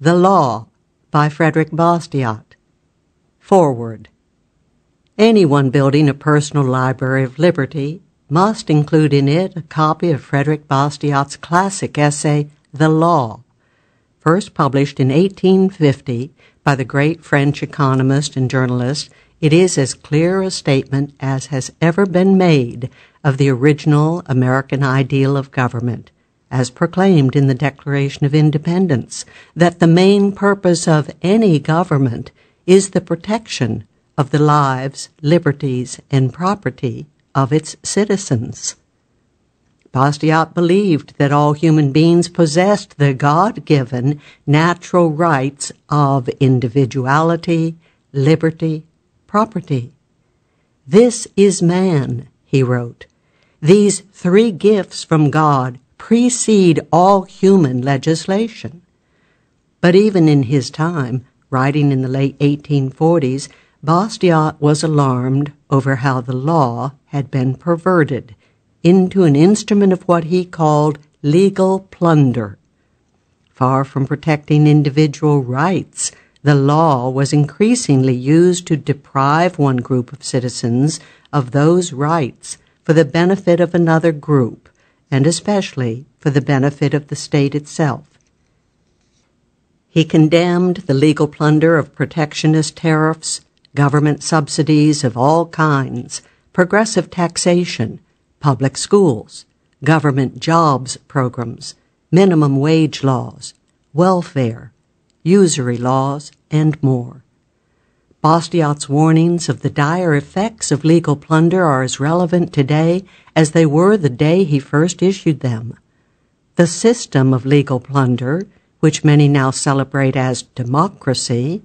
The Law by Frédéric Bastiat. Forward. Anyone building a personal library of liberty must include in it a copy of Frédéric Bastiat's classic essay, The Law, first published in 1850 by the great French economist and journalist. It is as clear a statement as has ever been made of the original American ideal of government as proclaimed in the Declaration of Independence, that the main purpose of any government is the protection of the lives, liberties, and property of its citizens. Bastiat believed that all human beings possessed the God given natural rights of individuality, liberty, property. This is man, he wrote. These three gifts from God precede all human legislation. But even in his time, writing in the late 1840s, Bastiat was alarmed over how the law had been perverted into an instrument of what he called legal plunder. Far from protecting individual rights, the law was increasingly used to deprive one group of citizens of those rights for the benefit of another group and especially for the benefit of the state itself. He condemned the legal plunder of protectionist tariffs, government subsidies of all kinds, progressive taxation, public schools, government jobs programs, minimum wage laws, welfare, usury laws, and more. Bastiat's warnings of the dire effects of legal plunder are as relevant today as they were the day he first issued them. The system of legal plunder, which many now celebrate as democracy,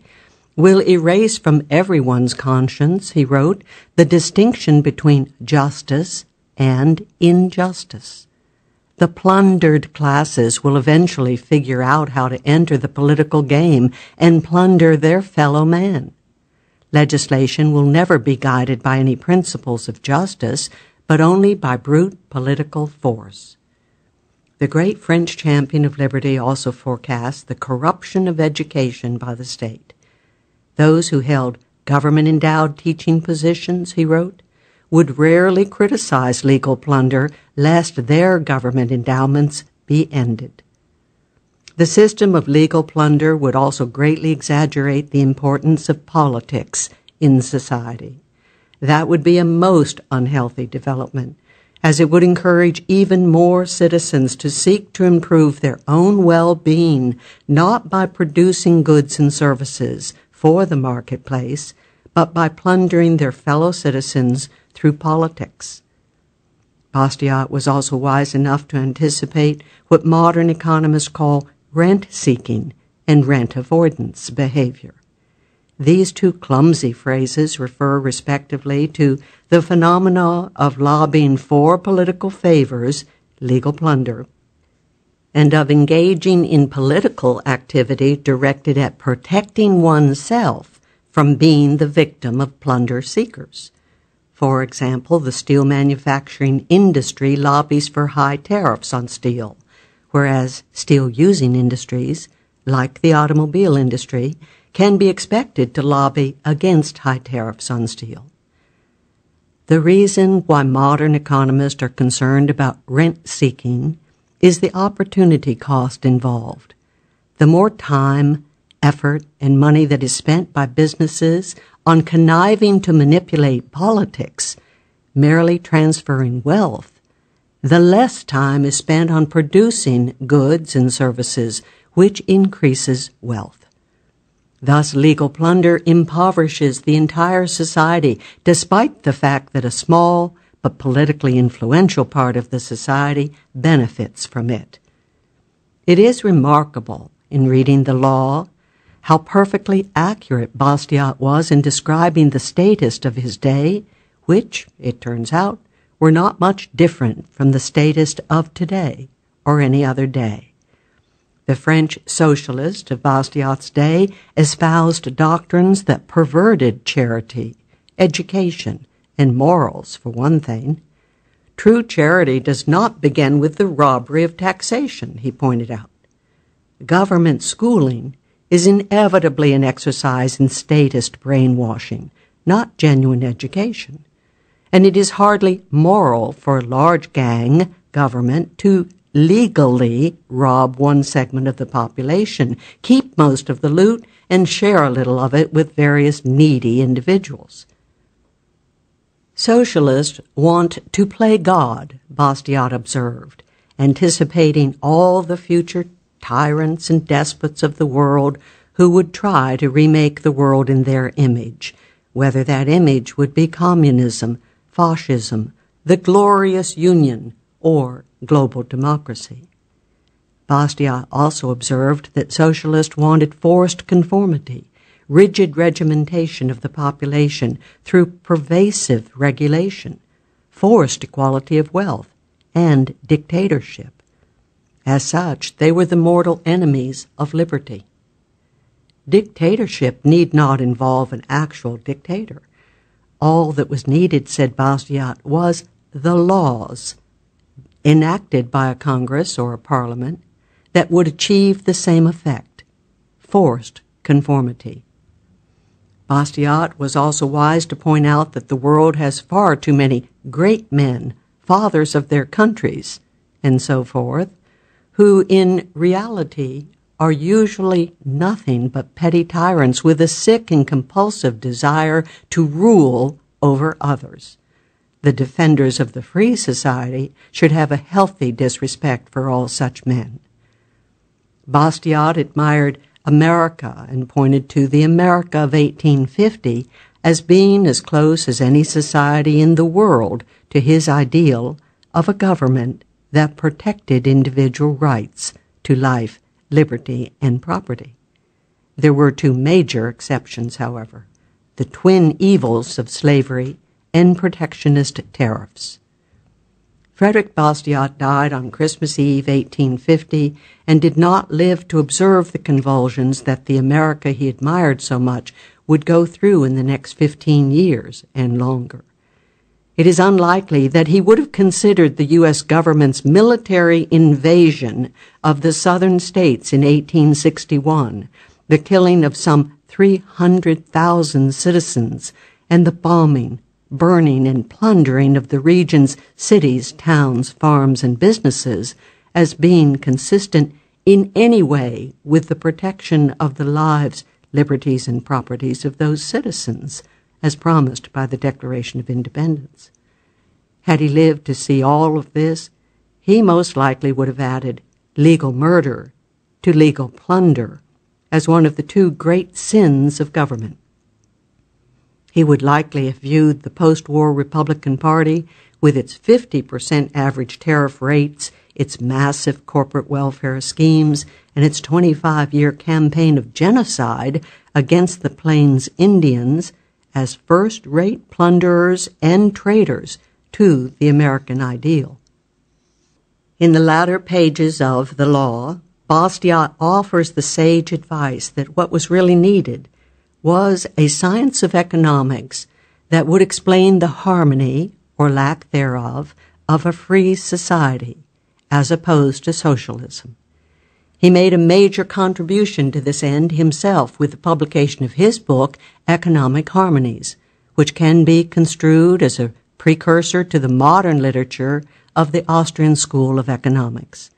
will erase from everyone's conscience, he wrote, the distinction between justice and injustice. The plundered classes will eventually figure out how to enter the political game and plunder their fellow man. Legislation will never be guided by any principles of justice, but only by brute political force. The great French champion of liberty also forecast the corruption of education by the state. Those who held government endowed teaching positions, he wrote, would rarely criticize legal plunder lest their government endowments be ended. The system of legal plunder would also greatly exaggerate the importance of politics in society. That would be a most unhealthy development, as it would encourage even more citizens to seek to improve their own well being, not by producing goods and services for the marketplace, but by plundering their fellow citizens through politics. Bastiat was also wise enough to anticipate what modern economists call rent seeking and rent avoidance behavior. These two clumsy phrases refer respectively to the phenomena of lobbying for political favors, legal plunder, and of engaging in political activity directed at protecting oneself from being the victim of plunder seekers. For example, the steel manufacturing industry lobbies for high tariffs on steel whereas steel using industries, like the automobile industry, can be expected to lobby against high tariffs on steel. The reason why modern economists are concerned about rent seeking is the opportunity cost involved. The more time, effort, and money that is spent by businesses on conniving to manipulate politics, merely transferring wealth, the less time is spent on producing goods and services, which increases wealth. Thus, legal plunder impoverishes the entire society, despite the fact that a small but politically influential part of the society benefits from it. It is remarkable in reading the law how perfectly accurate Bastiat was in describing the statist of his day, which, it turns out, were not much different from the statist of today or any other day. The French socialist of Bastiat's day espoused doctrines that perverted charity, education, and morals, for one thing. True charity does not begin with the robbery of taxation, he pointed out. Government schooling is inevitably an exercise in statist brainwashing, not genuine education. And it is hardly moral for a large gang government to legally rob one segment of the population, keep most of the loot, and share a little of it with various needy individuals. Socialists want to play God, Bastiat observed, anticipating all the future tyrants and despots of the world who would try to remake the world in their image, whether that image would be communism, fascism, the glorious union, or global democracy. Bastiat also observed that socialists wanted forced conformity, rigid regimentation of the population through pervasive regulation, forced equality of wealth, and dictatorship. As such, they were the mortal enemies of liberty. Dictatorship need not involve an actual dictator. All that was needed, said Bastiat, was the laws enacted by a Congress or a Parliament that would achieve the same effect forced conformity. Bastiat was also wise to point out that the world has far too many great men, fathers of their countries, and so forth, who in reality are usually nothing but petty tyrants with a sick and compulsive desire to rule over others. The defenders of the free society should have a healthy disrespect for all such men. Bastiat admired America and pointed to the America of 1850 as being as close as any society in the world to his ideal of a government that protected individual rights to life, liberty, and property. There were two major exceptions, however the twin evils of slavery and protectionist tariffs. Frédéric Bastiat died on Christmas Eve, 1850, and did not live to observe the convulsions that the America he admired so much would go through in the next 15 years and longer it is unlikely that he would have considered the U.S. government's military invasion of the southern states in 1861, the killing of some 300,000 citizens, and the bombing, burning, and plundering of the region's cities, towns, farms, and businesses as being consistent in any way with the protection of the lives, liberties, and properties of those citizens as promised by the Declaration of Independence. Had he lived to see all of this, he most likely would have added legal murder to legal plunder as one of the two great sins of government. He would likely have viewed the post war Republican Party with its 50% average tariff rates, its massive corporate welfare schemes, and its 25 year campaign of genocide against the Plains Indians as first rate plunderers and traitors to the American ideal. In the latter pages of The Law, Bastiat offers the sage advice that what was really needed was a science of economics that would explain the harmony, or lack thereof, of a free society, as opposed to socialism. He made a major contribution to this end himself with the publication of his book, Economic Harmonies, which can be construed as a precursor to the modern literature of the Austrian School of Economics.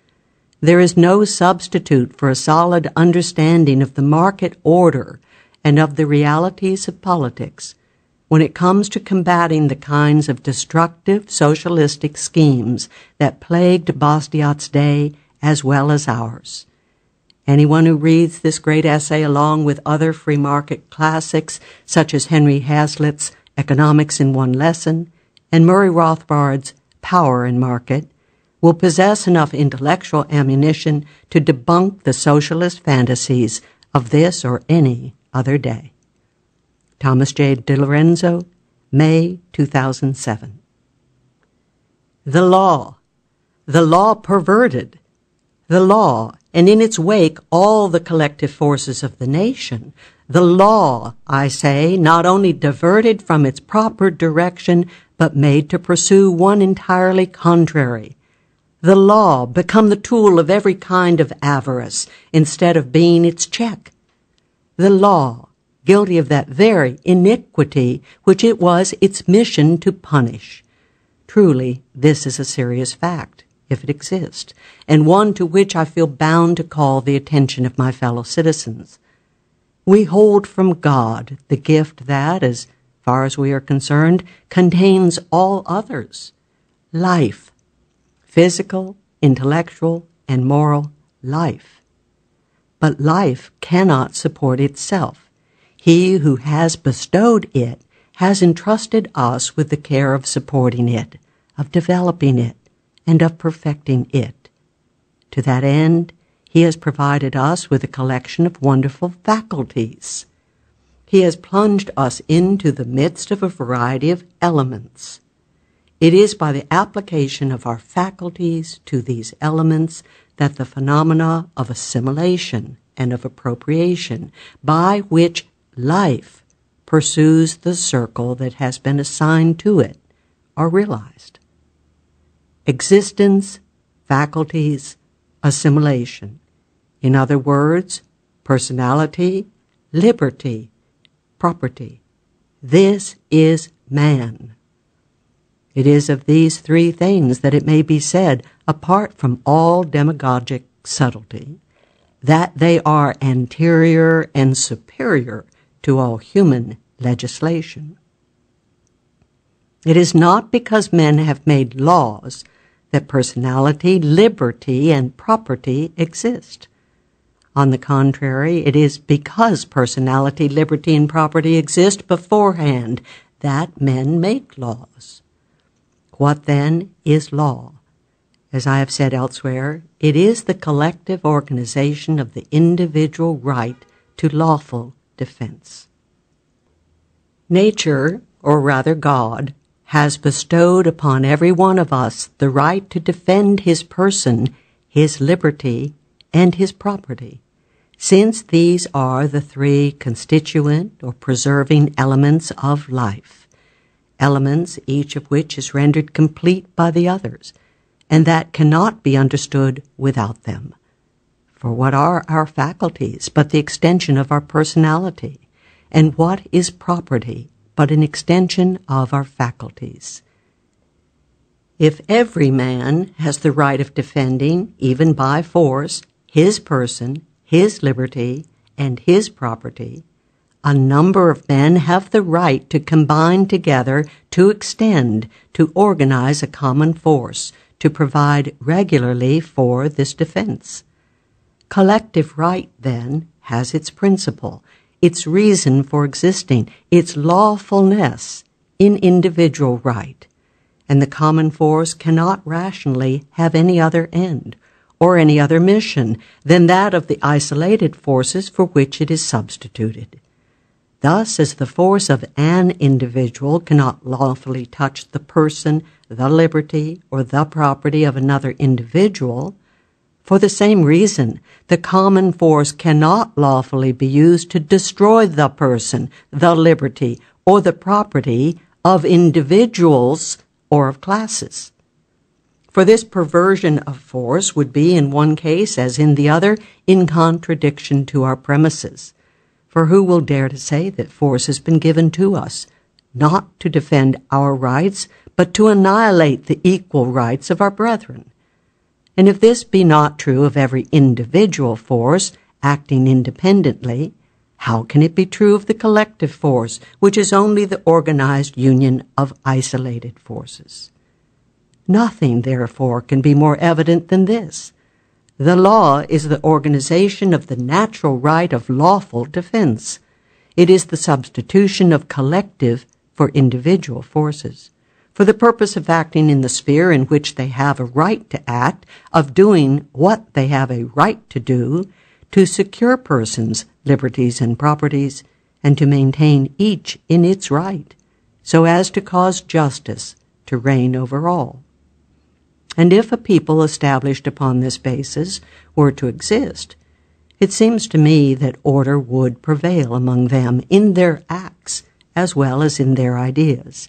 There is no substitute for a solid understanding of the market order and of the realities of politics when it comes to combating the kinds of destructive socialistic schemes that plagued Bastiat's day as well as ours. Anyone who reads this great essay along with other free market classics such as Henry Hazlitt's Economics in One Lesson and Murray Rothbard's Power and Market will possess enough intellectual ammunition to debunk the socialist fantasies of this or any other day. Thomas J. DiLorenzo, May 2007. The law. The law perverted. The law and in its wake all the collective forces of the nation. The law, I say, not only diverted from its proper direction, but made to pursue one entirely contrary. The law become the tool of every kind of avarice instead of being its check. the law, guilty of that very iniquity which it was its mission to punish. Truly, this is a serious fact, if it exists, and one to which I feel bound to call the attention of my fellow citizens. We hold from God the gift that, as far as we are concerned, contains all others life, physical, intellectual, and moral life. But life cannot support itself. He who has bestowed it has entrusted us with the care of supporting it, of developing it, and of perfecting it. To that end, he has provided us with a collection of wonderful faculties. He has plunged us into the midst of a variety of elements. It is by the application of our faculties to these elements that the phenomena of assimilation and of appropriation, by which life pursues the circle that has been assigned to it, are realized. Existence, faculties, assimilation. In other words, personality, liberty, property. This is man. It is of these three things that it may be said, apart from all demagogic subtlety, that they are anterior and superior to all human legislation. It is not because men have made laws that personality, liberty, and property exist. On the contrary, it is because personality, liberty, and property exist beforehand that men make laws. What then is law? As I have said elsewhere, it is the collective organization of the individual right to lawful defense. Nature, or rather God, has bestowed upon every one of us the right to defend his person, his liberty, and his property, since these are the three constituent or preserving elements of life elements each of which is rendered complete by the others, and that cannot be understood without them. For what are our faculties but the extension of our personality? And what is property but an extension of our faculties? If every man has the right of defending, even by force, his person, his liberty, and his property, a number of men have the right to combine together, to extend, to organize a common force, to provide regularly for this defense. Collective right, then, has its principle, its reason for existing, its lawfulness in individual right, and the common force cannot rationally have any other end or any other mission than that of the isolated forces for which it is substituted. Thus, as the force of an individual cannot lawfully touch the person, the liberty, or the property of another individual, for the same reason, the common force cannot lawfully be used to destroy the person, the liberty, or the property of individuals or of classes. For this perversion of force would be, in one case as in the other, in contradiction to our premises. For who will dare to say that force has been given to us, not to defend our rights, but to annihilate the equal rights of our brethren? And if this be not true of every individual force acting independently, how can it be true of the collective force, which is only the organized union of isolated forces? Nothing, therefore, can be more evident than this. The law is the organization of the natural right of lawful defense. It is the substitution of collective for individual forces. For the purpose of acting in the sphere in which they have a right to act, of doing what they have a right to do, to secure persons, liberties, and properties, and to maintain each in its right, so as to cause justice to reign over all. And if a people established upon this basis were to exist, it seems to me that order would prevail among them in their acts as well as in their ideas.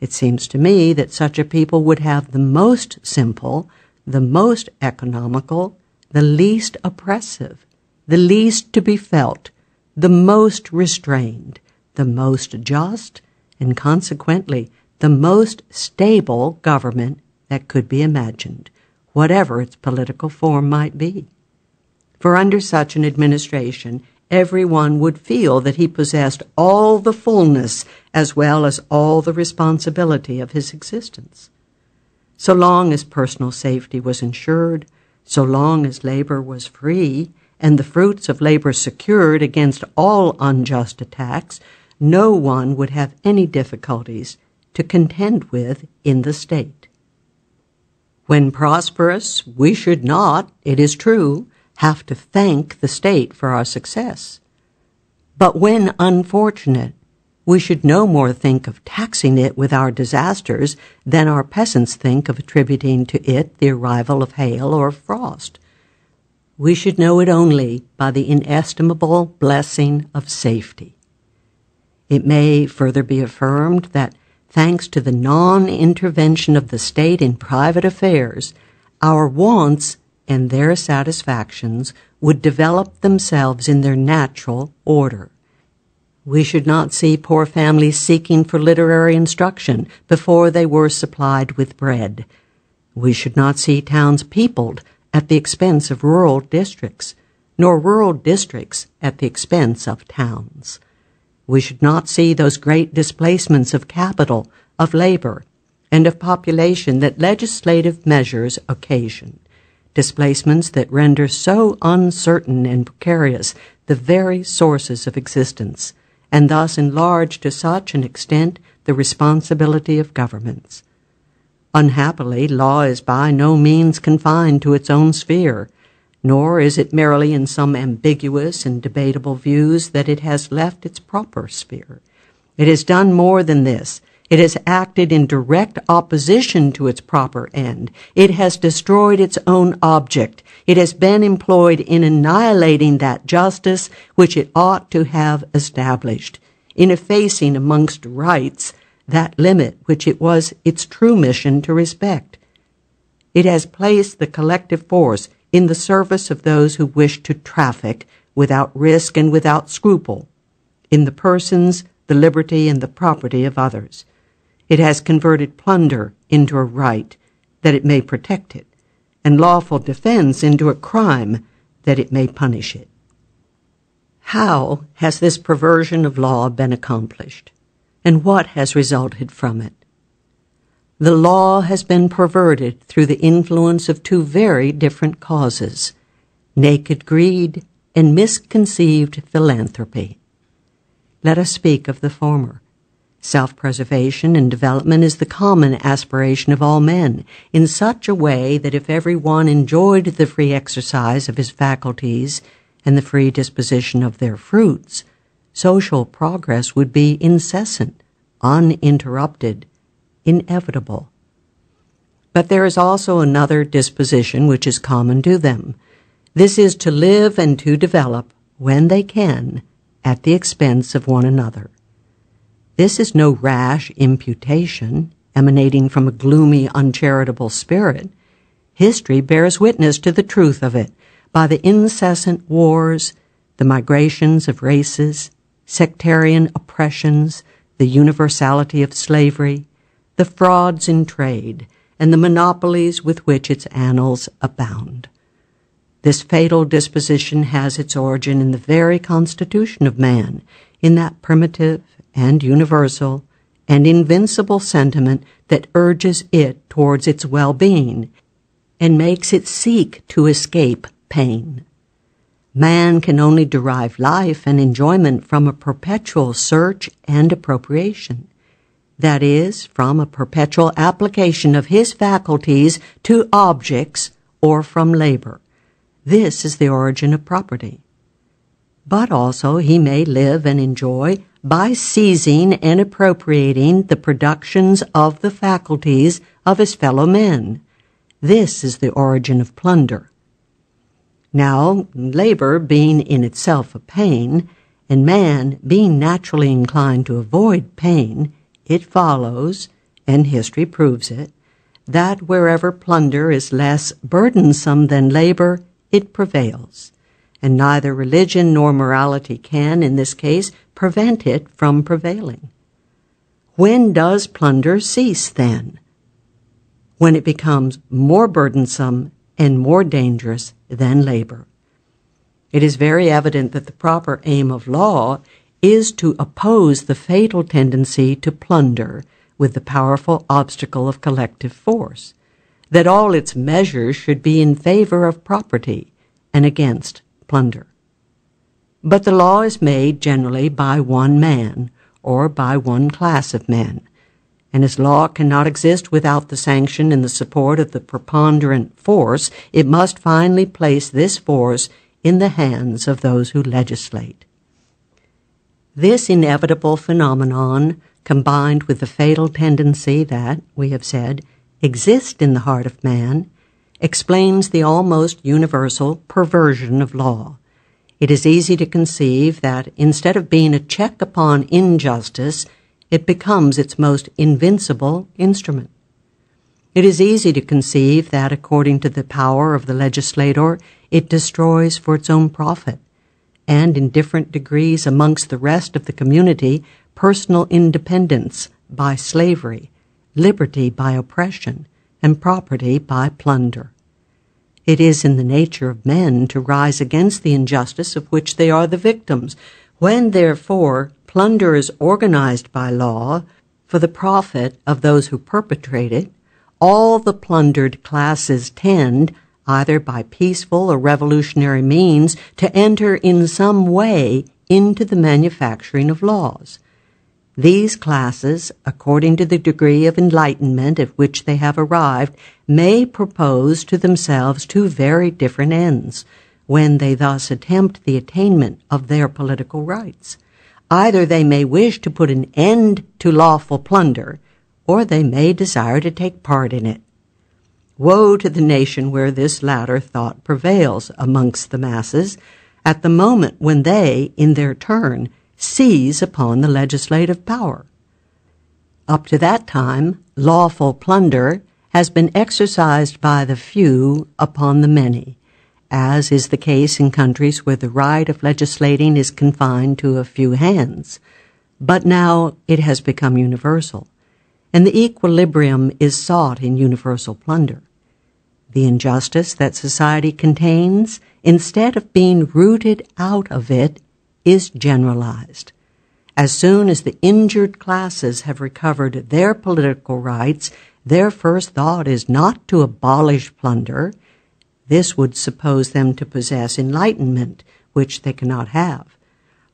It seems to me that such a people would have the most simple, the most economical, the least oppressive, the least to be felt, the most restrained, the most just, and consequently the most stable government that could be imagined, whatever its political form might be. For under such an administration, everyone would feel that he possessed all the fullness as well as all the responsibility of his existence. So long as personal safety was ensured, so long as labor was free, and the fruits of labor secured against all unjust attacks, no one would have any difficulties to contend with in the state. When prosperous, we should not, it is true, have to thank the state for our success. But when unfortunate, we should no more think of taxing it with our disasters than our peasants think of attributing to it the arrival of hail or frost. We should know it only by the inestimable blessing of safety. It may further be affirmed that thanks to the non intervention of the state in private affairs, our wants and their satisfactions would develop themselves in their natural order. We should not see poor families seeking for literary instruction before they were supplied with bread. We should not see towns peopled at the expense of rural districts, nor rural districts at the expense of towns. We should not see those great displacements of capital, of labor, and of population that legislative measures occasion, displacements that render so uncertain and precarious the very sources of existence, and thus enlarge to such an extent the responsibility of governments. Unhappily, law is by no means confined to its own sphere, nor is it merely in some ambiguous and debatable views that it has left its proper sphere. It has done more than this. It has acted in direct opposition to its proper end. It has destroyed its own object. It has been employed in annihilating that justice which it ought to have established, in effacing amongst rights that limit which it was its true mission to respect. It has placed the collective force in the service of those who wish to traffic without risk and without scruple in the persons, the liberty, and the property of others. It has converted plunder into a right that it may protect it, and lawful defense into a crime that it may punish it. How has this perversion of law been accomplished, and what has resulted from it? The law has been perverted through the influence of two very different causes naked greed and misconceived philanthropy. Let us speak of the former. Self preservation and development is the common aspiration of all men, in such a way that if every one enjoyed the free exercise of his faculties and the free disposition of their fruits, social progress would be incessant, uninterrupted, inevitable. But there is also another disposition which is common to them. This is to live and to develop, when they can, at the expense of one another. This is no rash imputation emanating from a gloomy, uncharitable spirit. History bears witness to the truth of it by the incessant wars, the migrations of races, sectarian oppressions, the universality of slavery, the frauds in trade, and the monopolies with which its annals abound. This fatal disposition has its origin in the very constitution of man, in that primitive and universal and invincible sentiment that urges it towards its well being and makes it seek to escape pain. Man can only derive life and enjoyment from a perpetual search and appropriation that is, from a perpetual application of his faculties to objects or from labor. This is the origin of property. But also he may live and enjoy by seizing and appropriating the productions of the faculties of his fellow men. This is the origin of plunder. Now, labor being in itself a pain, and man being naturally inclined to avoid pain, it follows, and history proves it, that wherever plunder is less burdensome than labor, it prevails. and neither religion nor morality can, in this case, prevent it from prevailing. When does plunder cease, then? When it becomes more burdensome and more dangerous than labor. It is very evident that the proper aim of law is to oppose the fatal tendency to plunder with the powerful obstacle of collective force, that all its measures should be in favor of property and against plunder. But the law is made generally by one man or by one class of men, and as law cannot exist without the sanction and the support of the preponderant force, it must finally place this force in the hands of those who legislate. This inevitable phenomenon, combined with the fatal tendency that, we have said, exists in the heart of man, explains the almost universal perversion of law. It is easy to conceive that instead of being a check upon injustice, it becomes its most invincible instrument. It is easy to conceive that according to the power of the legislator, it destroys for its own profit and in different degrees amongst the rest of the community, personal independence by slavery, liberty by oppression, and property by plunder. It is in the nature of men to rise against the injustice of which they are the victims. When, therefore, plunder is organized by law for the profit of those who perpetrate it, all the plundered classes tend, either by peaceful or revolutionary means, to enter in some way into the manufacturing of laws. These classes, according to the degree of enlightenment at which they have arrived, may propose to themselves two very different ends when they thus attempt the attainment of their political rights. Either they may wish to put an end to lawful plunder, or they may desire to take part in it. Woe to the nation where this latter thought prevails amongst the masses at the moment when they, in their turn, seize upon the legislative power. Up to that time, lawful plunder has been exercised by the few upon the many, as is the case in countries where the right of legislating is confined to a few hands. But now it has become universal, and the equilibrium is sought in universal plunder the injustice that society contains, instead of being rooted out of it, is generalized. As soon as the injured classes have recovered their political rights, their first thought is not to abolish plunder. This would suppose them to possess enlightenment, which they cannot have,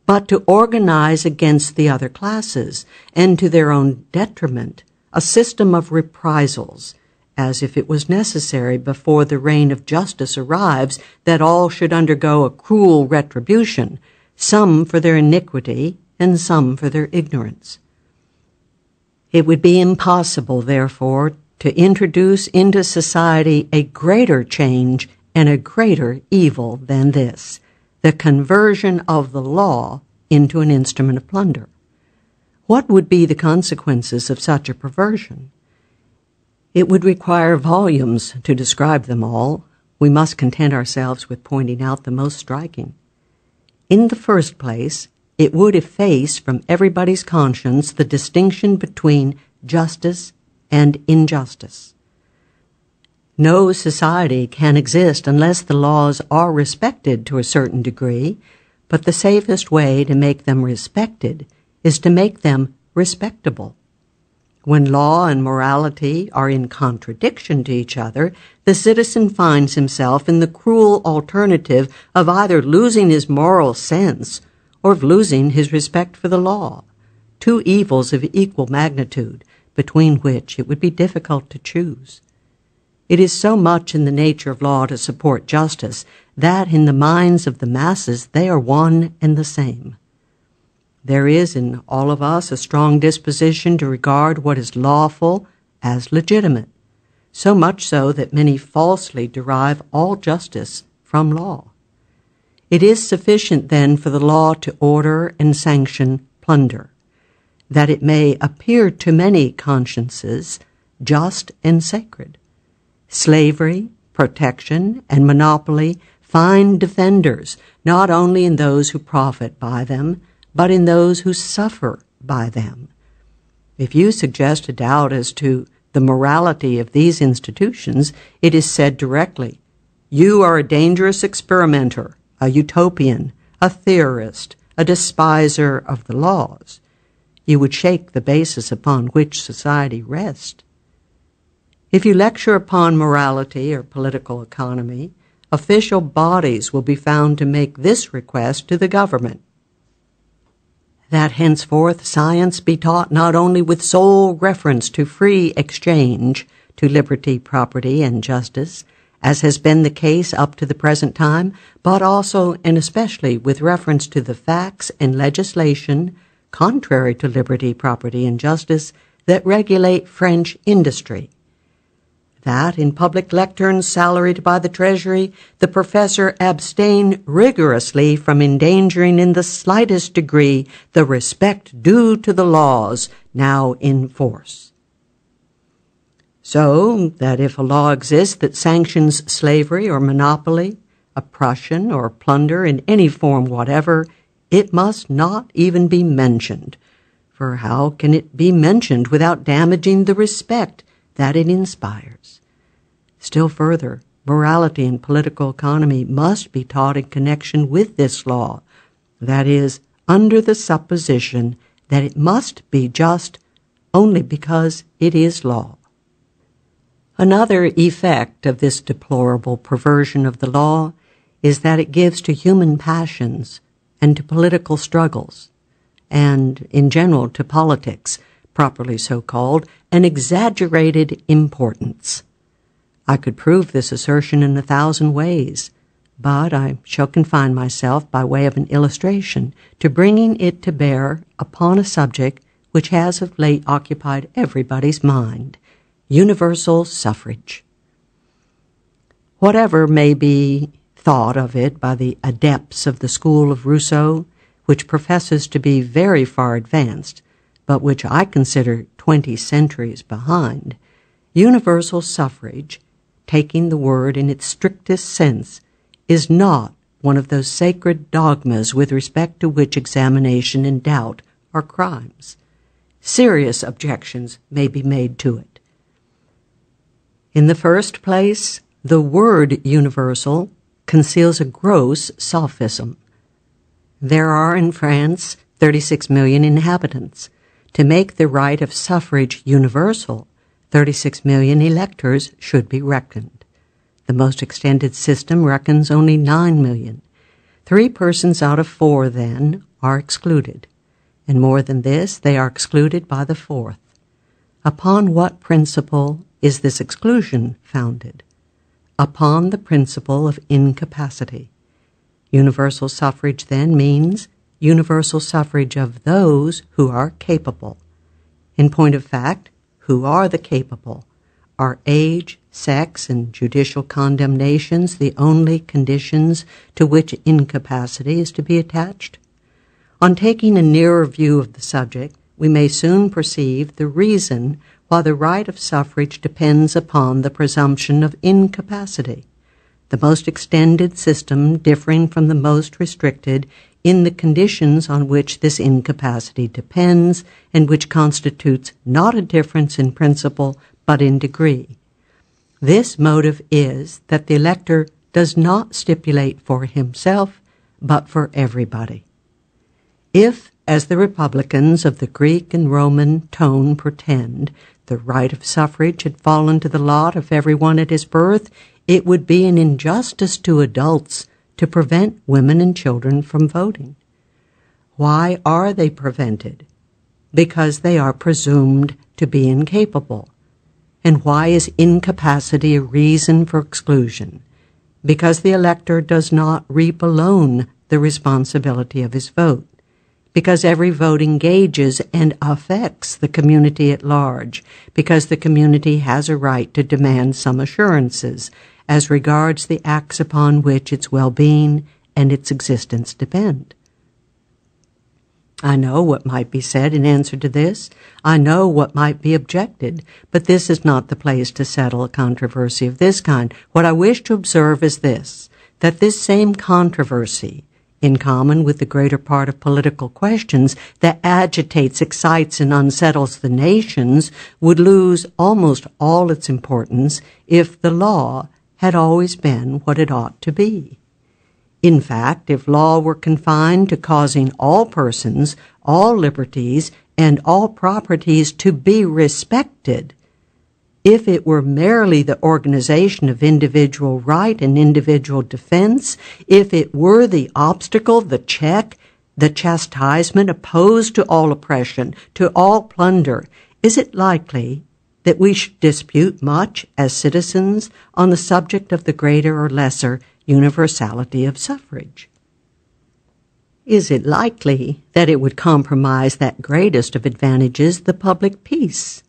but to organize against the other classes, and to their own detriment, a system of reprisals as if it was necessary before the reign of justice arrives that all should undergo a cruel retribution, some for their iniquity and some for their ignorance. It would be impossible, therefore, to introduce into society a greater change and a greater evil than this the conversion of the law into an instrument of plunder. What would be the consequences of such a perversion? It would require volumes to describe them all. We must content ourselves with pointing out the most striking. In the first place, it would efface from everybody's conscience the distinction between justice and injustice. No society can exist unless the laws are respected to a certain degree, but the safest way to make them respected is to make them respectable. When law and morality are in contradiction to each other, the citizen finds himself in the cruel alternative of either losing his moral sense or of losing his respect for the law, two evils of equal magnitude, between which it would be difficult to choose. It is so much in the nature of law to support justice that in the minds of the masses they are one and the same. There is in all of us a strong disposition to regard what is lawful as legitimate, so much so that many falsely derive all justice from law. It is sufficient then for the law to order and sanction plunder, that it may appear to many consciences just and sacred. Slavery, protection, and monopoly find defenders, not only in those who profit by them, but in those who suffer by them. If you suggest a doubt as to the morality of these institutions, it is said directly, You are a dangerous experimenter, a utopian, a theorist, a despiser of the laws. You would shake the basis upon which society rests. If you lecture upon morality or political economy, official bodies will be found to make this request to the government that henceforth science be taught not only with sole reference to free exchange, to liberty, property, and justice, as has been the case up to the present time, but also and especially with reference to the facts and legislation, contrary to liberty, property, and justice, that regulate French industry that in public lecterns salaried by the Treasury, the professor abstain rigorously from endangering in the slightest degree the respect due to the laws now in force. So that if a law exists that sanctions slavery or monopoly, oppression or plunder in any form whatever, it must not even be mentioned. For how can it be mentioned without damaging the respect that it inspires. Still further, morality and political economy must be taught in connection with this law, that is, under the supposition that it must be just only because it is law. Another effect of this deplorable perversion of the law is that it gives to human passions and to political struggles, and in general to politics, properly so called, an exaggerated importance. I could prove this assertion in a thousand ways, but I shall confine myself, by way of an illustration, to bringing it to bear upon a subject which has of late occupied everybody's mind universal suffrage. Whatever may be thought of it by the adepts of the school of Rousseau, which professes to be very far advanced, but which I consider twenty centuries behind, universal suffrage, taking the word in its strictest sense, is not one of those sacred dogmas with respect to which examination and doubt are crimes. Serious objections may be made to it. In the first place, the word universal conceals a gross sophism. There are in France 36 million inhabitants. To make the right of suffrage universal, 36 million electors should be reckoned. The most extended system reckons only 9 million. Three persons out of four, then, are excluded. And more than this, they are excluded by the fourth. Upon what principle is this exclusion founded? Upon the principle of incapacity. Universal suffrage then means universal suffrage of those who are capable. In point of fact, who are the capable? Are age, sex, and judicial condemnations the only conditions to which incapacity is to be attached? On taking a nearer view of the subject, we may soon perceive the reason why the right of suffrage depends upon the presumption of incapacity the most extended system differing from the most restricted in the conditions on which this incapacity depends and which constitutes not a difference in principle but in degree. This motive is that the elector does not stipulate for himself but for everybody. If, as the Republicans of the Greek and Roman tone pretend, the right of suffrage had fallen to the lot of everyone at his birth, it would be an injustice to adults to prevent women and children from voting. Why are they prevented? Because they are presumed to be incapable. And why is incapacity a reason for exclusion? Because the elector does not reap alone the responsibility of his vote because every vote engages and affects the community at large, because the community has a right to demand some assurances as regards the acts upon which its well being and its existence depend. I know what might be said in answer to this. I know what might be objected, but this is not the place to settle a controversy of this kind. What I wish to observe is this that this same controversy, in common with the greater part of political questions that agitates, excites, and unsettles the nations, would lose almost all its importance if the law had always been what it ought to be. In fact, if law were confined to causing all persons, all liberties, and all properties to be respected, if it were merely the organization of individual right and individual defense, if it were the obstacle, the check, the chastisement opposed to all oppression, to all plunder, is it likely that we should dispute much as citizens on the subject of the greater or lesser universality of suffrage? Is it likely that it would compromise that greatest of advantages, the public peace?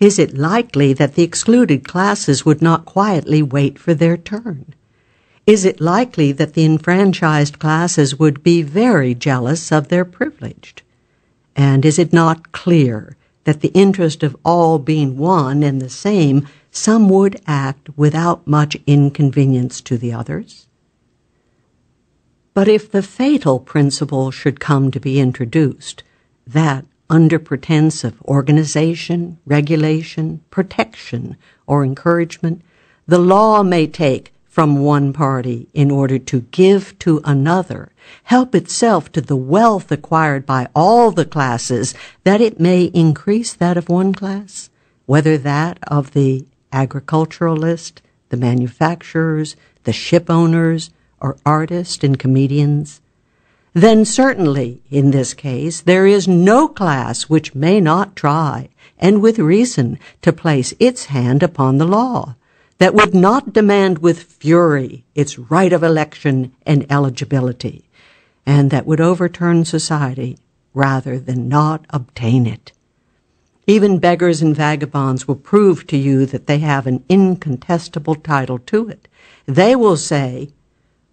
Is it likely that the excluded classes would not quietly wait for their turn? Is it likely that the enfranchised classes would be very jealous of their privileged? And is it not clear that the interest of all being one and the same, some would act without much inconvenience to the others? But if the fatal principle should come to be introduced, that under pretense of organization, regulation, protection, or encouragement, the law may take from one party in order to give to another, help itself to the wealth acquired by all the classes, that it may increase that of one class, whether that of the agriculturalist, the manufacturers, the ship owners, or artists and comedians, then certainly, in this case, there is no class which may not try, and with reason, to place its hand upon the law, that would not demand with fury its right of election and eligibility, and that would overturn society rather than not obtain it. Even beggars and vagabonds will prove to you that they have an incontestable title to it. They will say,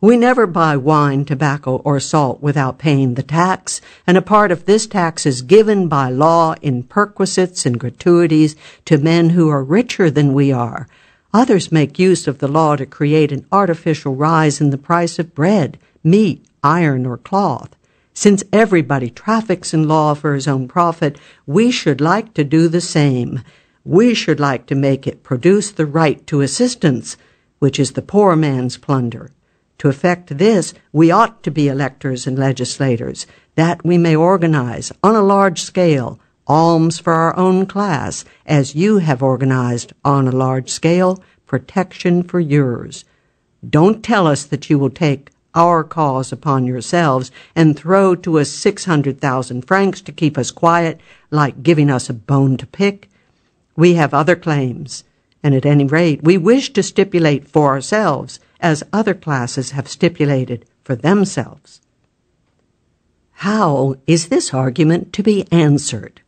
we never buy wine, tobacco, or salt without paying the tax, and a part of this tax is given by law in perquisites and gratuities to men who are richer than we are. Others make use of the law to create an artificial rise in the price of bread, meat, iron, or cloth. Since everybody traffics in law for his own profit, we should like to do the same. We should like to make it produce the right to assistance, which is the poor man's plunder. To effect this, we ought to be electors and legislators, that we may organize on a large scale alms for our own class, as you have organized on a large scale protection for yours. Don't tell us that you will take our cause upon yourselves and throw to us 600,000 francs to keep us quiet, like giving us a bone to pick. We have other claims, and at any rate, we wish to stipulate for ourselves as other classes have stipulated for themselves. How is this argument to be answered?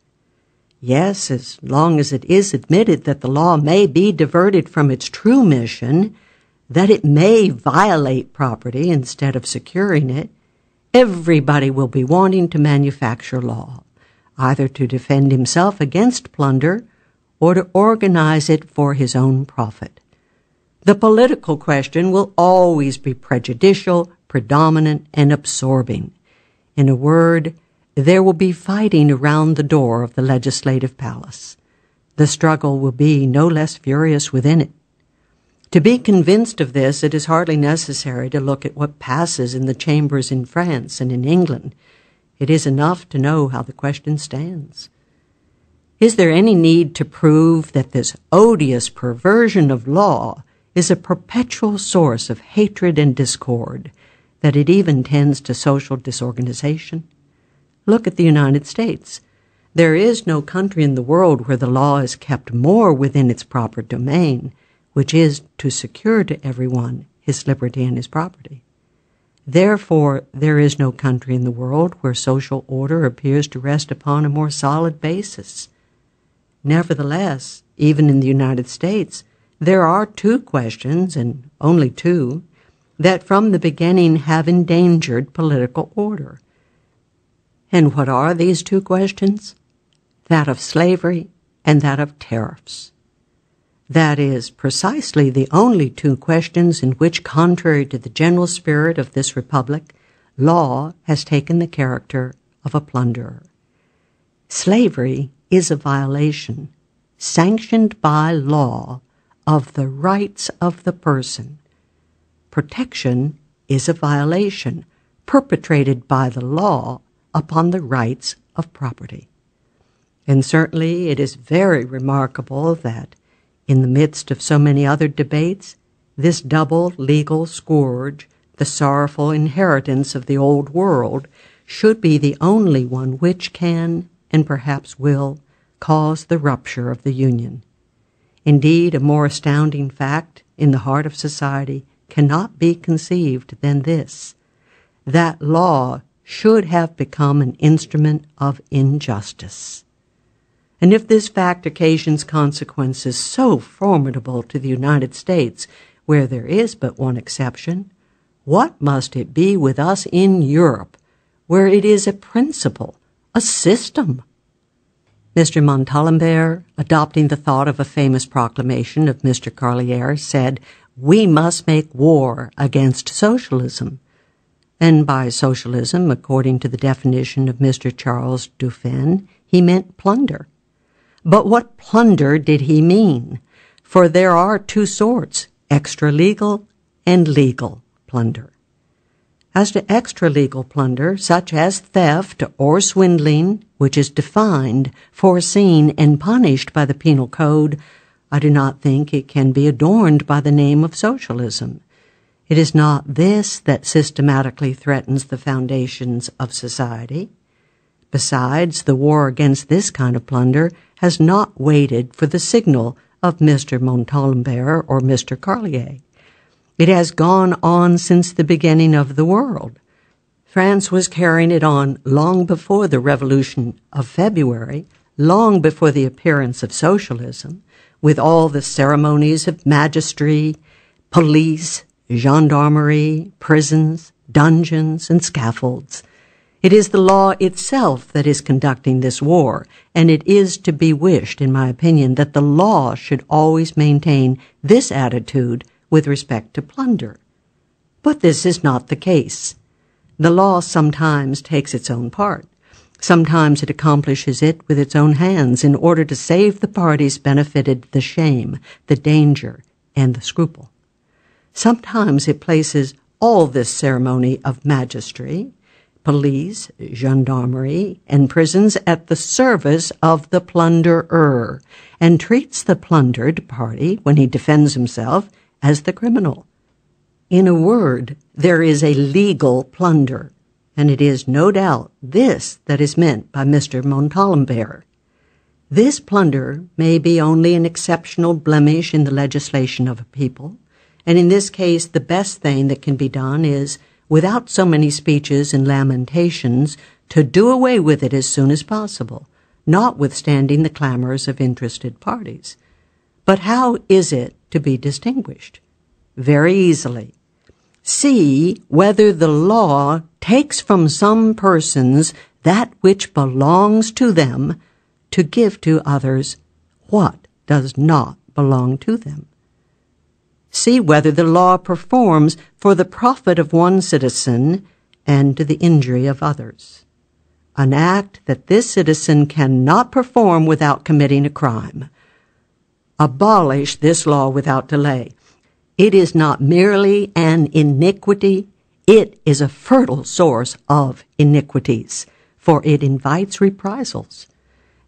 Yes, as long as it is admitted that the law may be diverted from its true mission, that it may violate property instead of securing it, everybody will be wanting to manufacture law, either to defend himself against plunder or to organize it for his own profit. The political question will always be prejudicial, predominant, and absorbing. In a word, there will be fighting around the door of the legislative palace. The struggle will be no less furious within it. To be convinced of this, it is hardly necessary to look at what passes in the chambers in France and in England. It is enough to know how the question stands. Is there any need to prove that this odious perversion of law is a perpetual source of hatred and discord, that it even tends to social disorganization. Look at the United States. There is no country in the world where the law is kept more within its proper domain, which is to secure to everyone his liberty and his property. Therefore, there is no country in the world where social order appears to rest upon a more solid basis. Nevertheless, even in the United States, there are two questions, and only two, that from the beginning have endangered political order. And what are these two questions? That of slavery and that of tariffs. That is precisely the only two questions in which, contrary to the general spirit of this republic, law has taken the character of a plunderer. Slavery is a violation, sanctioned by law, of the rights of the person. Protection is a violation perpetrated by the law upon the rights of property. And certainly it is very remarkable that, in the midst of so many other debates, this double legal scourge, the sorrowful inheritance of the old world, should be the only one which can, and perhaps will, cause the rupture of the Union. Indeed, a more astounding fact in the heart of society cannot be conceived than this that law should have become an instrument of injustice. And if this fact occasions consequences so formidable to the United States, where there is but one exception, what must it be with us in Europe, where it is a principle, a system? Mr. Montalembert, adopting the thought of a famous proclamation of Mr. Carlier, said, We must make war against socialism. And by socialism, according to the definition of Mr. Charles Dupin, he meant plunder. But what plunder did he mean? For there are two sorts, extra legal and legal plunder. As to extra legal plunder, such as theft or swindling, which is defined, foreseen, and punished by the Penal Code, I do not think it can be adorned by the name of socialism. It is not this that systematically threatens the foundations of society. Besides, the war against this kind of plunder has not waited for the signal of Mr. Montalembert or Mr. Carlier. It has gone on since the beginning of the world. France was carrying it on long before the Revolution of February, long before the appearance of socialism, with all the ceremonies of magistry, police, gendarmerie, prisons, dungeons, and scaffolds. It is the law itself that is conducting this war, and it is to be wished, in my opinion, that the law should always maintain this attitude with respect to plunder. But this is not the case. The law sometimes takes its own part. Sometimes it accomplishes it with its own hands in order to save the parties benefited the shame, the danger, and the scruple. Sometimes it places all this ceremony of magistracy, police, gendarmerie, and prisons at the service of the plunderer, and treats the plundered party, when he defends himself, as the criminal. In a word, there is a legal plunder, and it is no doubt this that is meant by Mr. Montalembert. This plunder may be only an exceptional blemish in the legislation of a people, and in this case, the best thing that can be done is, without so many speeches and lamentations, to do away with it as soon as possible, notwithstanding the clamors of interested parties. But how is it to be distinguished? Very easily. See whether the law takes from some persons that which belongs to them to give to others what does not belong to them see whether the law performs for the profit of one citizen and to the injury of others. An act that this citizen cannot perform without committing a crime. Abolish this law without delay. It is not merely an iniquity, it is a fertile source of iniquities, for it invites reprisals.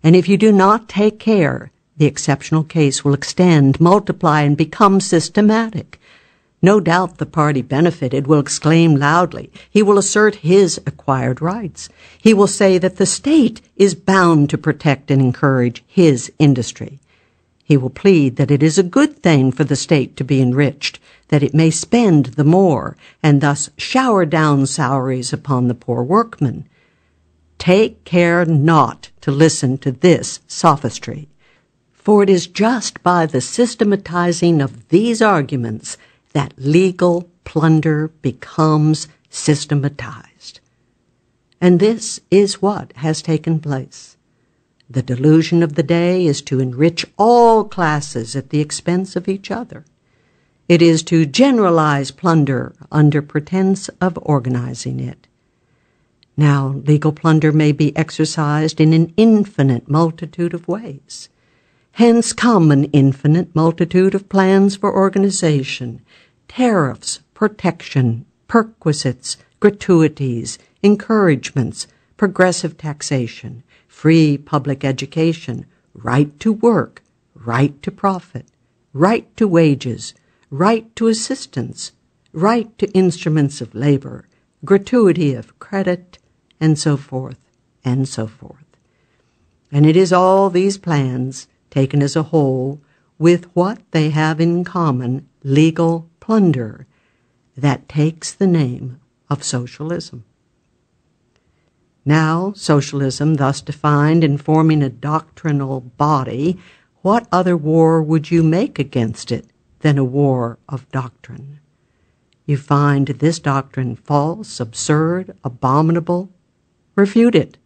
And if you do not take care, the exceptional case will extend, multiply, and become systematic. No doubt the party benefited will exclaim loudly. He will assert his acquired rights. He will say that the state is bound to protect and encourage his industry. He will plead that it is a good thing for the state to be enriched, that it may spend the more, and thus shower down salaries upon the poor workman. Take care not to listen to this sophistry. For it is just by the systematizing of these arguments that legal plunder becomes systematized. And this is what has taken place. The delusion of the day is to enrich all classes at the expense of each other. It is to generalize plunder under pretense of organizing it. Now, legal plunder may be exercised in an infinite multitude of ways. Hence come an infinite multitude of plans for organization, tariffs, protection, perquisites, gratuities, encouragements, progressive taxation, free public education, right to work, right to profit, right to wages, right to assistance, right to instruments of labor, gratuity of credit, and so forth, and so forth. And it is all these plans, taken as a whole, with what they have in common, legal plunder, that takes the name of socialism. Now, socialism, thus defined and forming a doctrinal body, what other war would you make against it than a war of doctrine? You find this doctrine false, absurd, abominable, refute it.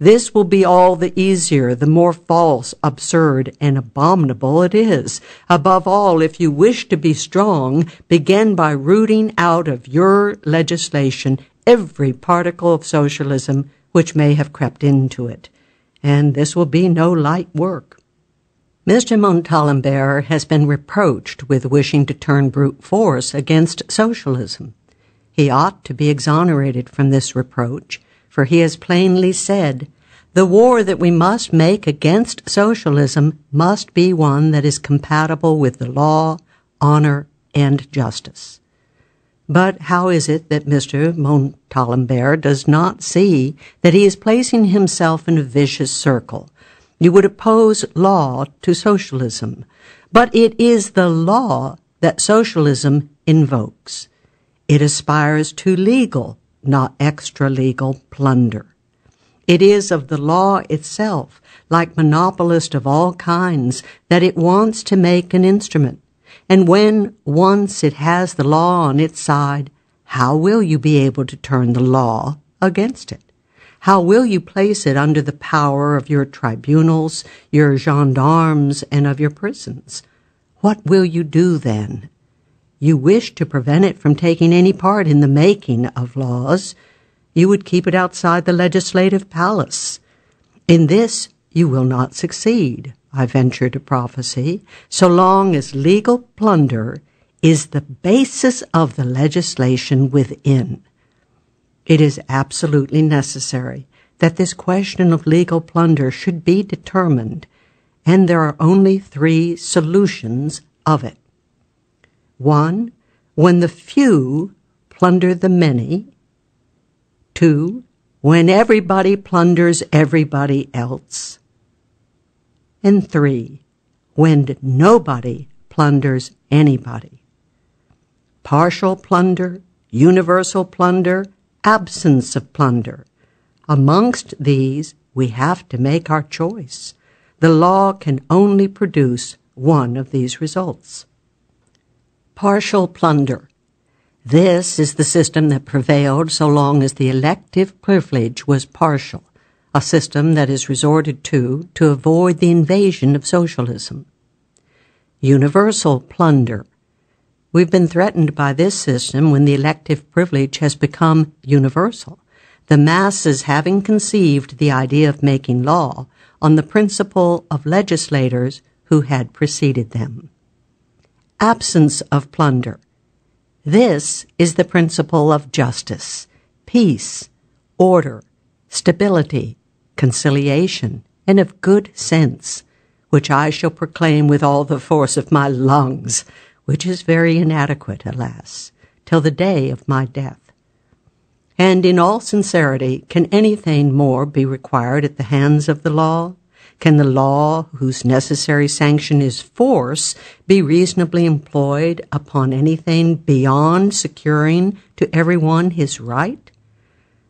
This will be all the easier the more false, absurd, and abominable it is. Above all, if you wish to be strong, begin by rooting out of your legislation every particle of socialism which may have crept into it. And this will be no light work. Mr. Montalembert has been reproached with wishing to turn brute force against socialism. He ought to be exonerated from this reproach for he has plainly said, the war that we must make against socialism must be one that is compatible with the law, honor, and justice. But how is it that Mr. Montalembert does not see that he is placing himself in a vicious circle? You would oppose law to socialism, but it is the law that socialism invokes. It aspires to legal not extra legal plunder. It is of the law itself, like monopolist of all kinds, that it wants to make an instrument. And when once it has the law on its side, how will you be able to turn the law against it? How will you place it under the power of your tribunals, your gendarmes, and of your prisons? What will you do then? you wish to prevent it from taking any part in the making of laws, you would keep it outside the legislative palace. In this you will not succeed, I venture to prophesy, so long as legal plunder is the basis of the legislation within. It is absolutely necessary that this question of legal plunder should be determined, and there are only three solutions of it. One, when the few plunder the many. Two, when everybody plunders everybody else. And three, when nobody plunders anybody. Partial plunder, universal plunder, absence of plunder. Amongst these, we have to make our choice. The law can only produce one of these results partial plunder. This is the system that prevailed so long as the elective privilege was partial, a system that is resorted to to avoid the invasion of socialism. Universal plunder. We've been threatened by this system when the elective privilege has become universal, the masses having conceived the idea of making law on the principle of legislators who had preceded them absence of plunder. This is the principle of justice, peace, order, stability, conciliation, and of good sense, which I shall proclaim with all the force of my lungs, which is very inadequate, alas, till the day of my death. And in all sincerity, can anything more be required at the hands of the law? Can the law, whose necessary sanction is force, be reasonably employed upon anything beyond securing to everyone his right?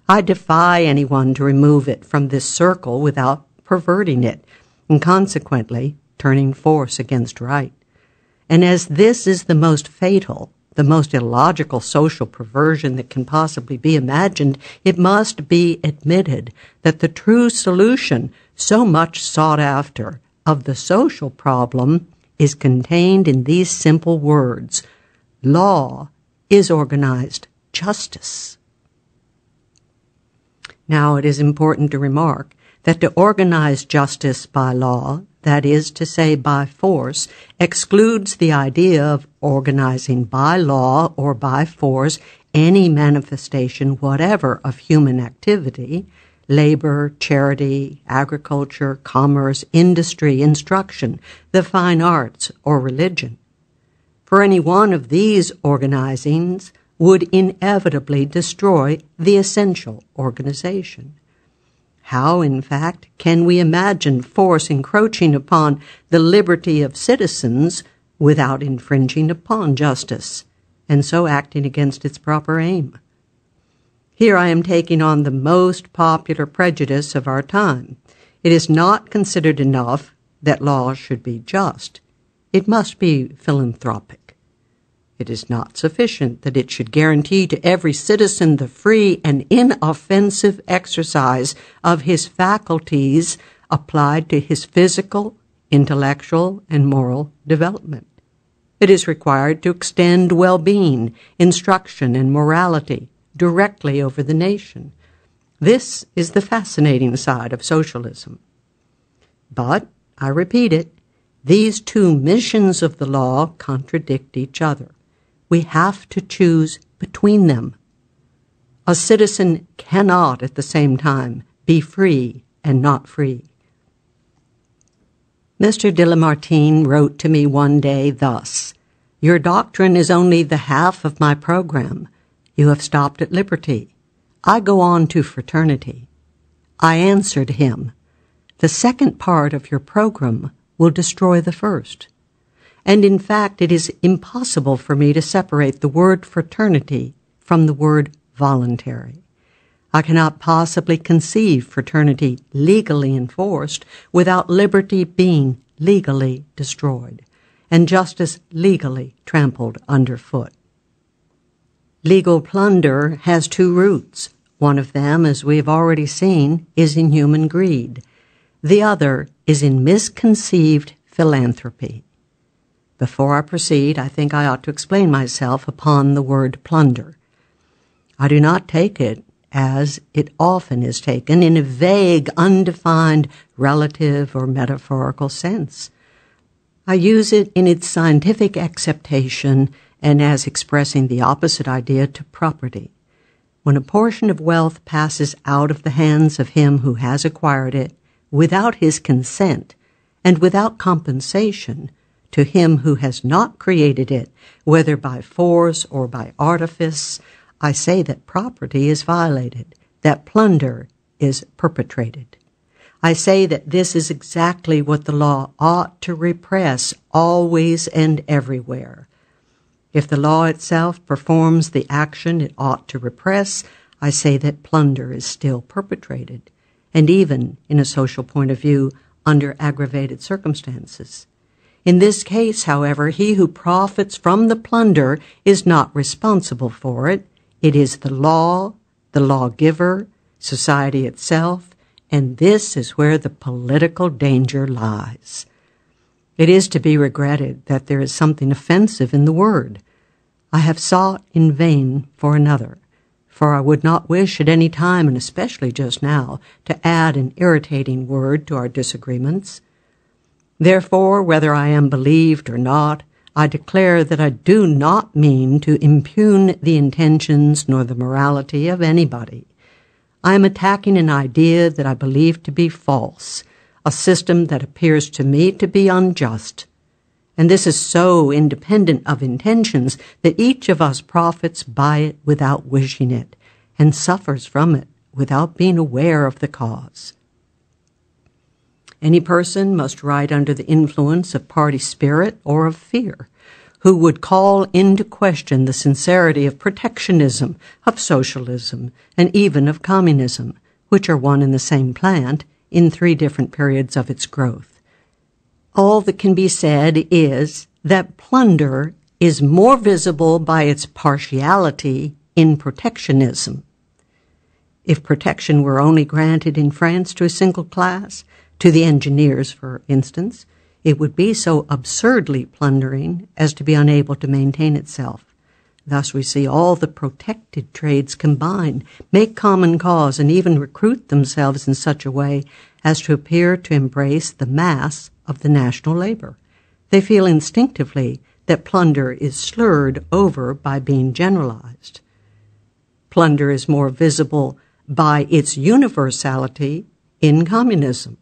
I defy anyone to remove it from this circle without perverting it, and consequently turning force against right. And as this is the most fatal, the most illogical social perversion that can possibly be imagined, it must be admitted that the true solution, so much sought after, of the social problem is contained in these simple words Law is organized justice. Now, it is important to remark that to organize justice by law, that is to say by force, excludes the idea of organizing by law or by force any manifestation whatever of human activity, labor, charity, agriculture, commerce, industry, instruction, the fine arts, or religion. For any one of these organizings would inevitably destroy the essential organization. How, in fact, can we imagine force encroaching upon the liberty of citizens without infringing upon justice, and so acting against its proper aim? Here I am taking on the most popular prejudice of our time. It is not considered enough that laws should be just. It must be philanthropic. It is not sufficient that it should guarantee to every citizen the free and inoffensive exercise of his faculties applied to his physical, intellectual, and moral development. It is required to extend well being, instruction, and morality directly over the nation. This is the fascinating side of socialism. But, I repeat it, these two missions of the law contradict each other we have to choose between them. A citizen cannot at the same time be free and not free. Mr. de Lamartine wrote to me one day thus Your doctrine is only the half of my program. You have stopped at liberty. I go on to fraternity. I answered him The second part of your program will destroy the first and in fact it is impossible for me to separate the word fraternity from the word voluntary. I cannot possibly conceive fraternity legally enforced without liberty being legally destroyed and justice legally trampled underfoot. Legal plunder has two roots. One of them, as we have already seen, is in human greed. The other is in misconceived philanthropy. Before I proceed, I think I ought to explain myself upon the word plunder. I do not take it as it often is taken in a vague, undefined, relative, or metaphorical sense. I use it in its scientific acceptation and as expressing the opposite idea to property. When a portion of wealth passes out of the hands of him who has acquired it without his consent and without compensation, to him who has not created it, whether by force or by artifice, I say that property is violated, that plunder is perpetrated. I say that this is exactly what the law ought to repress always and everywhere. If the law itself performs the action it ought to repress, I say that plunder is still perpetrated, and even, in a social point of view, under aggravated circumstances. In this case, however, he who profits from the plunder is not responsible for it. It is the law, the lawgiver, society itself, and this is where the political danger lies. It is to be regretted that there is something offensive in the word. I have sought in vain for another, for I would not wish at any time, and especially just now, to add an irritating word to our disagreements. Therefore, whether I am believed or not, I declare that I do not mean to impugn the intentions nor the morality of anybody. I am attacking an idea that I believe to be false, a system that appears to me to be unjust. And this is so independent of intentions that each of us profits by it without wishing it, and suffers from it without being aware of the cause. Any person must write under the influence of party spirit or of fear, who would call into question the sincerity of protectionism, of socialism, and even of communism, which are one and the same plant in three different periods of its growth. All that can be said is that plunder is more visible by its partiality in protectionism. If protection were only granted in France to a single class, to the engineers, for instance, it would be so absurdly plundering as to be unable to maintain itself. Thus, we see all the protected trades combine, make common cause, and even recruit themselves in such a way as to appear to embrace the mass of the national labor. They feel instinctively that plunder is slurred over by being generalized. Plunder is more visible by its universality in communism.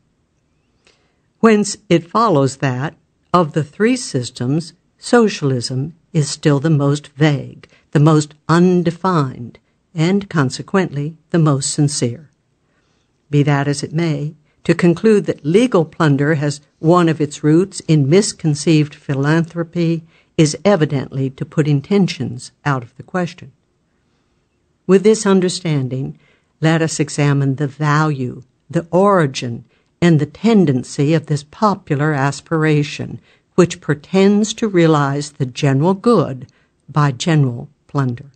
Whence it follows that, of the three systems, socialism is still the most vague, the most undefined, and consequently the most sincere. Be that as it may, to conclude that legal plunder has one of its roots in misconceived philanthropy is evidently to put intentions out of the question. With this understanding, let us examine the value, the origin, and the tendency of this popular aspiration, which pretends to realize the general good by general plunder.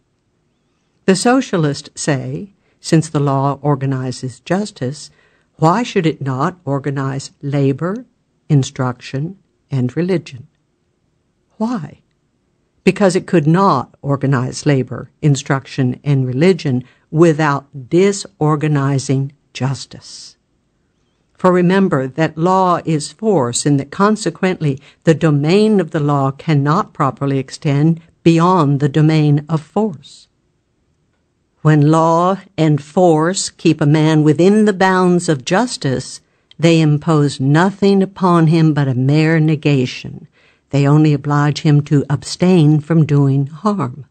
The socialists say, since the law organizes justice, why should it not organize labor, instruction, and religion? Why? Because it could not organize labor, instruction, and religion without disorganizing justice. For remember that law is force and that consequently the domain of the law cannot properly extend beyond the domain of force. When law and force keep a man within the bounds of justice, they impose nothing upon him but a mere negation. They only oblige him to abstain from doing harm.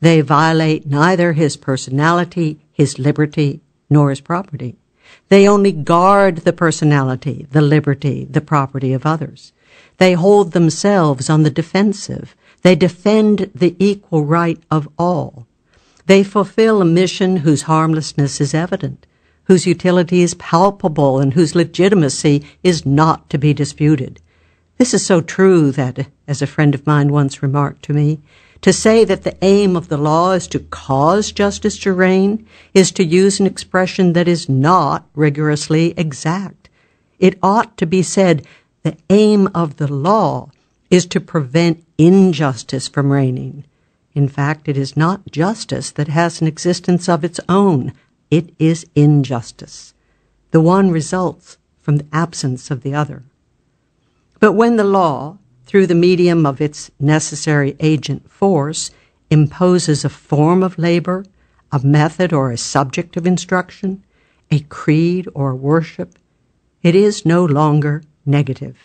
They violate neither his personality, his liberty, nor his property. They only guard the personality, the liberty, the property of others. They hold themselves on the defensive. They defend the equal right of all. They fulfill a mission whose harmlessness is evident, whose utility is palpable, and whose legitimacy is not to be disputed. This is so true that, as a friend of mine once remarked to me, to say that the aim of the law is to cause justice to reign is to use an expression that is not rigorously exact. It ought to be said the aim of the law is to prevent injustice from reigning. In fact, it is not justice that has an existence of its own. It is injustice. The one results from the absence of the other. But when the law, through the medium of its necessary agent force, imposes a form of labor, a method or a subject of instruction, a creed or worship, it is no longer negative.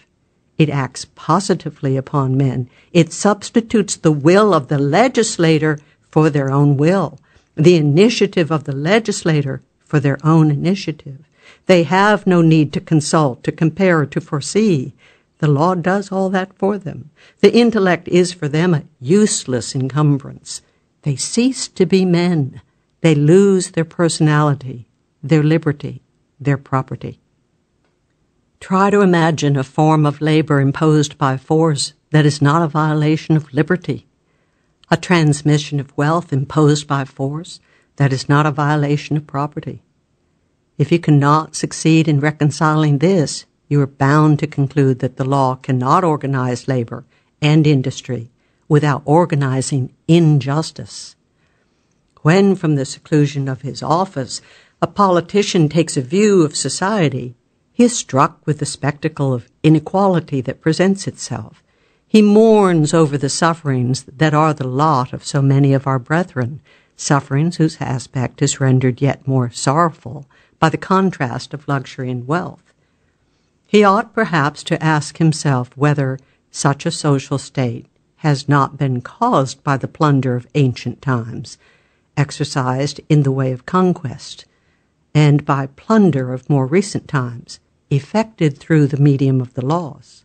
It acts positively upon men. It substitutes the will of the legislator for their own will, the initiative of the legislator for their own initiative. They have no need to consult, to compare, to foresee. The law does all that for them. The intellect is for them a useless encumbrance. They cease to be men. They lose their personality, their liberty, their property. Try to imagine a form of labor imposed by force that is not a violation of liberty, a transmission of wealth imposed by force that is not a violation of property. If you cannot succeed in reconciling this, you are bound to conclude that the law cannot organize labor and industry without organizing injustice. When, from the seclusion of his office, a politician takes a view of society, he is struck with the spectacle of inequality that presents itself. He mourns over the sufferings that are the lot of so many of our brethren, sufferings whose aspect is rendered yet more sorrowful by the contrast of luxury and wealth. He ought perhaps to ask himself whether such a social state has not been caused by the plunder of ancient times, exercised in the way of conquest, and by plunder of more recent times, effected through the medium of the laws.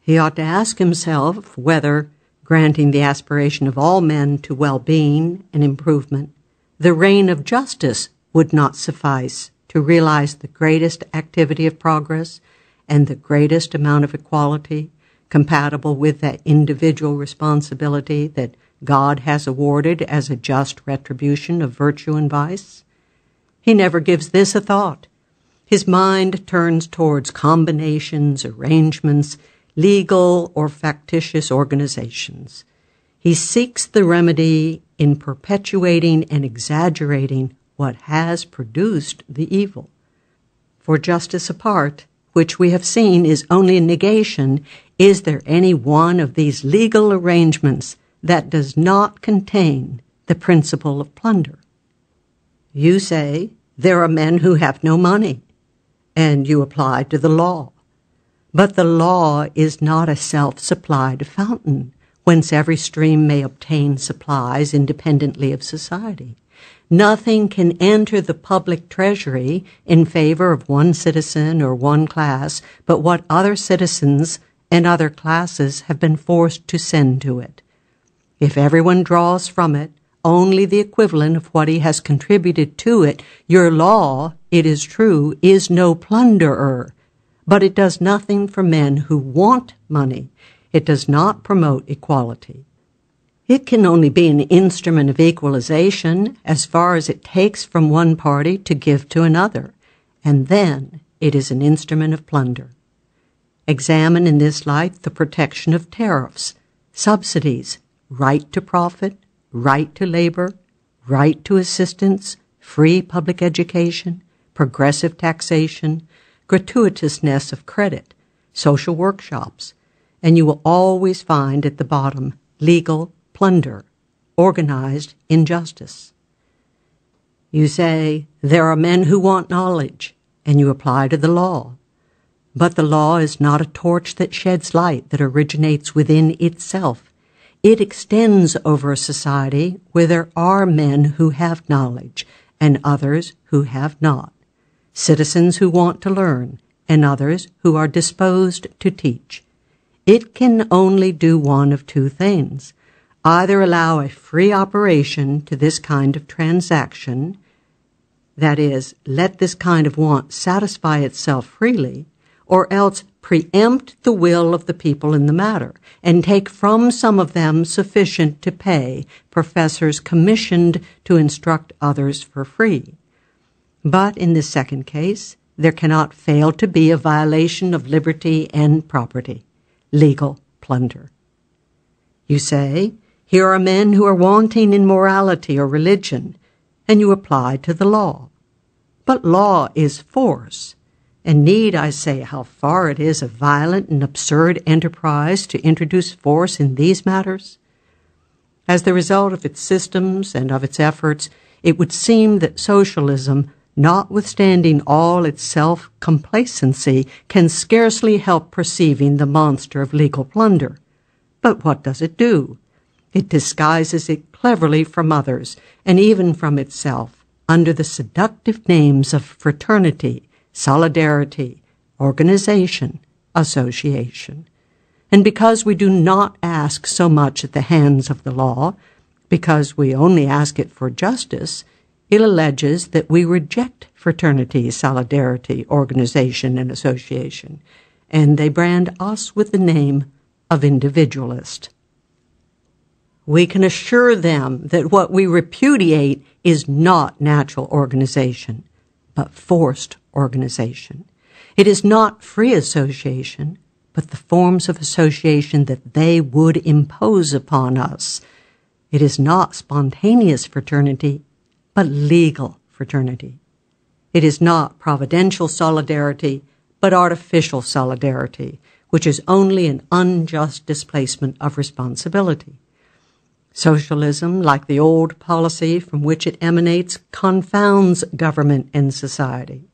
He ought to ask himself whether, granting the aspiration of all men to well being and improvement, the reign of justice would not suffice to realize the greatest activity of progress and the greatest amount of equality, compatible with that individual responsibility that God has awarded as a just retribution of virtue and vice? He never gives this a thought. His mind turns towards combinations, arrangements, legal or factitious organizations. He seeks the remedy in perpetuating and exaggerating what has produced the evil. For justice apart, which we have seen is only a negation, is there any one of these legal arrangements that does not contain the principle of plunder? You say, there are men who have no money, and you apply to the law. But the law is not a self-supplied fountain, whence every stream may obtain supplies independently of society. Nothing can enter the public treasury in favor of one citizen or one class but what other citizens and other classes have been forced to send to it. If everyone draws from it only the equivalent of what he has contributed to it, your law, it is true, is no plunderer, but it does nothing for men who want money. It does not promote equality. It can only be an instrument of equalization as far as it takes from one party to give to another, and then it is an instrument of plunder. Examine in this light the protection of tariffs, subsidies, right to profit, right to labor, right to assistance, free public education, progressive taxation, gratuitousness of credit, social workshops, and you will always find at the bottom legal plunder, organized injustice. You say, there are men who want knowledge, and you apply to the law. But the law is not a torch that sheds light that originates within itself. It extends over a society where there are men who have knowledge and others who have not citizens who want to learn, and others who are disposed to teach. It can only do one of two things either allow a free operation to this kind of transaction, that is, let this kind of want satisfy itself freely, or else preempt the will of the people in the matter and take from some of them sufficient to pay professors commissioned to instruct others for free. But in this second case, there cannot fail to be a violation of liberty and property, legal plunder. You say, here are men who are wanting in morality or religion, and you apply to the law. But law is force, and need I say how far it is a violent and absurd enterprise to introduce force in these matters? As the result of its systems and of its efforts, it would seem that socialism notwithstanding all its self complacency, can scarcely help perceiving the monster of legal plunder. But what does it do? It disguises it cleverly from others, and even from itself, under the seductive names of fraternity, solidarity, organization, association. And because we do not ask so much at the hands of the law, because we only ask it for justice, it alleges that we reject fraternity, solidarity, organization, and association, and they brand us with the name of individualist. We can assure them that what we repudiate is not natural organization, but forced organization. It is not free association, but the forms of association that they would impose upon us. It is not spontaneous fraternity, but legal fraternity. It is not providential solidarity, but artificial solidarity, which is only an unjust displacement of responsibility. Socialism, like the old policy from which it emanates, confounds government and society.